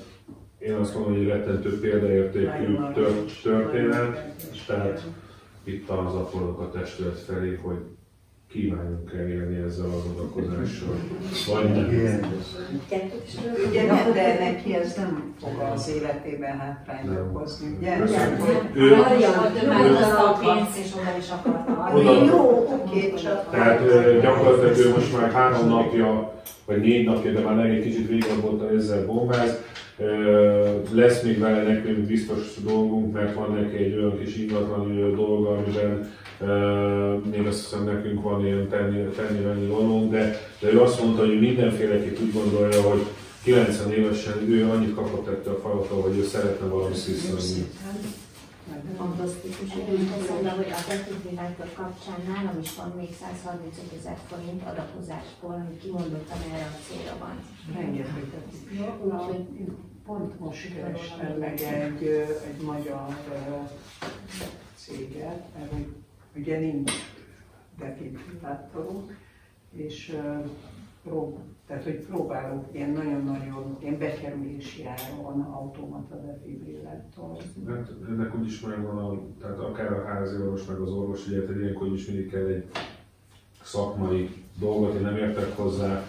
A: Én azt mondom, hogy rettentő példaértékű tör- történet, tehát itt az apolók a testület felé, hogy kívánjunk elérni ezzel az adakozással. Vagy nem.
B: Ugye nem, de neki ez nem fog az életében hátrányt okozni, ugye?
A: Ő-
H: Megadta a pénzt, és oda is akarta adni.
A: Oda-
B: Jó, oké, csak...
A: Tehát gyakorlatilag ő most már három napja, vagy négy napja, de már egy kicsit régebb óta ezzel bombáz. Lesz még vele nekünk biztos dolgunk, mert van neki egy olyan kis ingatlan dolga, amiben még azt hiszem nekünk van ilyen tenni, tenni venni valónk, de, de ő azt mondta, hogy mindenféleképp úgy gondolja, hogy 90 évesen ő annyit kapott ettől a falattól, hogy ő szeretne valamit visszaadni.
G: Fantasztikus, hogy úgy teszem, hogy a defibrillátor kapcsán nálam is van még 135 ezer forint adakozásból, amit kimondottan erre a célra van.
B: Rengeteget.
G: Úgyhogy
B: Pont most kerestem meg egy, egy magyar céget, mert ugye nincs defibrillátorunk, és prób, tehát, hogy próbálok ilyen nagyon-nagyon ilyen bekerülési áron automata defibrillátor.
A: Hát ennek úgyis megvan, a, tehát akár a házi orvos, meg az orvos, ugye tehát ilyenkor úgyis mindig kell egy szakmai dolgot, én nem értek hozzá.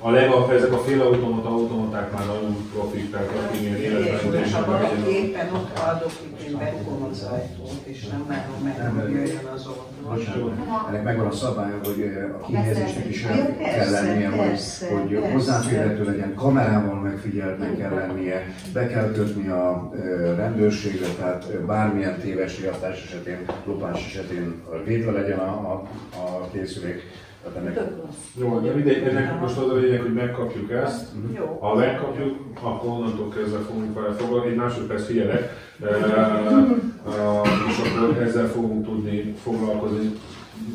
A: A lega, ezek a félautomata automaták már nagyon profik, tehát aki ilyen
B: ha valaki éppen ott adok, hogy én befogom az ajtót, és nem várom meg, hogy jöjjön az orvos.
L: Ennek megvan a szabálya, hogy eh, a kihelyezésnek is el
B: Ja,
L: kell lennie, hogy, hogy hozzáférhető legyen, kamerával megfigyeltnek kell lennie, be kell kötni a eh, rendőrségre, tehát eh, bármilyen téves riasztás esetén, lopás esetén védve legyen a, a, a készülék. Ennek
A: Jó, de mindegy, ennek most az a lényeg, hogy megkapjuk ezt.
B: Jó.
A: Ha megkapjuk, akkor onnantól kezdve fogunk vele foglalkozni. Egy másodperc figyelek, és akkor ezzel fogunk tudni foglalkozni.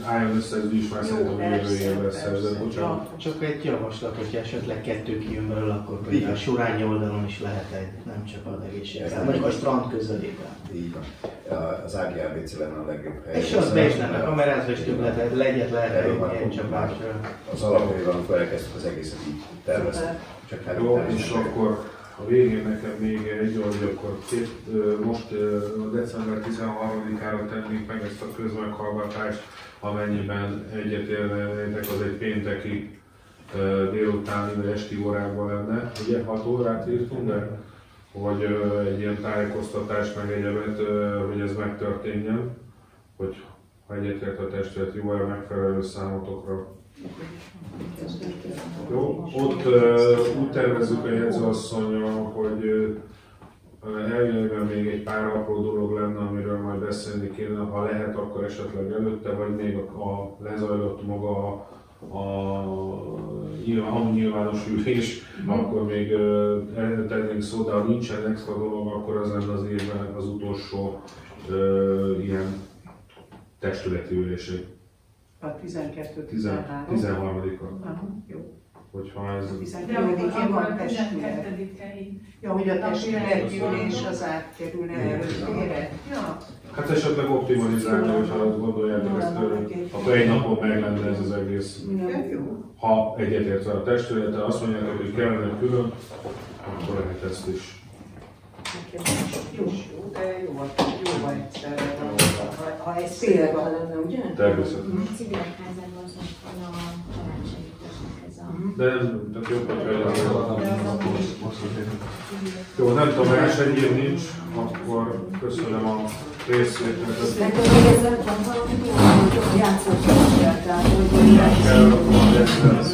A: álljon össze ez is, már szerintem a jövő
B: persze.
A: szerzett, bocsánat.
I: Csak egy javaslat, hogyha esetleg kettő kijön belőle, akkor például a Surányi oldalon is lehet egy, nem csak az egészségben, mondjuk a strand közelében.
L: Így van. Az AGABC lenne a legjobb hely.
I: És az be is lenne kamerázva, és több lehet, legyet lehet egy ilyen csapásra.
L: Az alapjaival, amikor elkezdtük az egészet így tervezni.
A: Jó, és akkor a végén nekem még egy, hogy akkor két, most december 13-ára tennék meg ezt a közmeghallgatást, amennyiben egyetértenek, az egy pénteki délutáni vagy esti órában lenne. Ugye 6 órát írtunk, de hogy egy ilyen tájékoztatás meg egyebet, hogy ez megtörténjen, hogy ha egyetért a testület jó megfelelő számotokra jó, ott ö, úgy tervezzük a jegyzőasszonyon, hogy ö, elvilegben még egy pár apró dolog lenne, amiről majd beszélni kéne, ha lehet, akkor esetleg előtte, vagy még a, a lezajlott maga a, a nyilván, nyilvános ülés, akkor még ö, erre tennénk szó, de ha nincsen extra dolog, akkor az lenne az évben az utolsó ö, ilyen testületi ülésé.
B: A 12
A: Tizen-
B: 13
A: 13-a.
B: Aha, jó.
A: Hogyha ez...
B: 12-én van
E: a
B: testület.
E: 12-i
B: Ja, hogy a ülés az átkerülne előttére. Ja,
A: Hát esetleg optimalizálni, hogyha azt gondoljátok ezt tőlünk, akkor egy napon meg lenne ez az egész.
B: jó.
A: Ha egyetértve a testülete, azt mondjátok, hogy kellene külön, akkor lehet ezt is.
B: Jó, de jó, jó egyszerre. Ha, ha ez
D: Szélve
B: célba
D: lenne, ugye?
A: Természetesen.
H: A civilek házában az van a ez.
A: De nem, tehát jobb, hogy Jó, nem tudom, más egyéb nincs, akkor köszönöm a részvételt.
D: Nekem még ezzel van valami dolog, hogy játszottam, tehát hogy
A: Kell,
D: ez.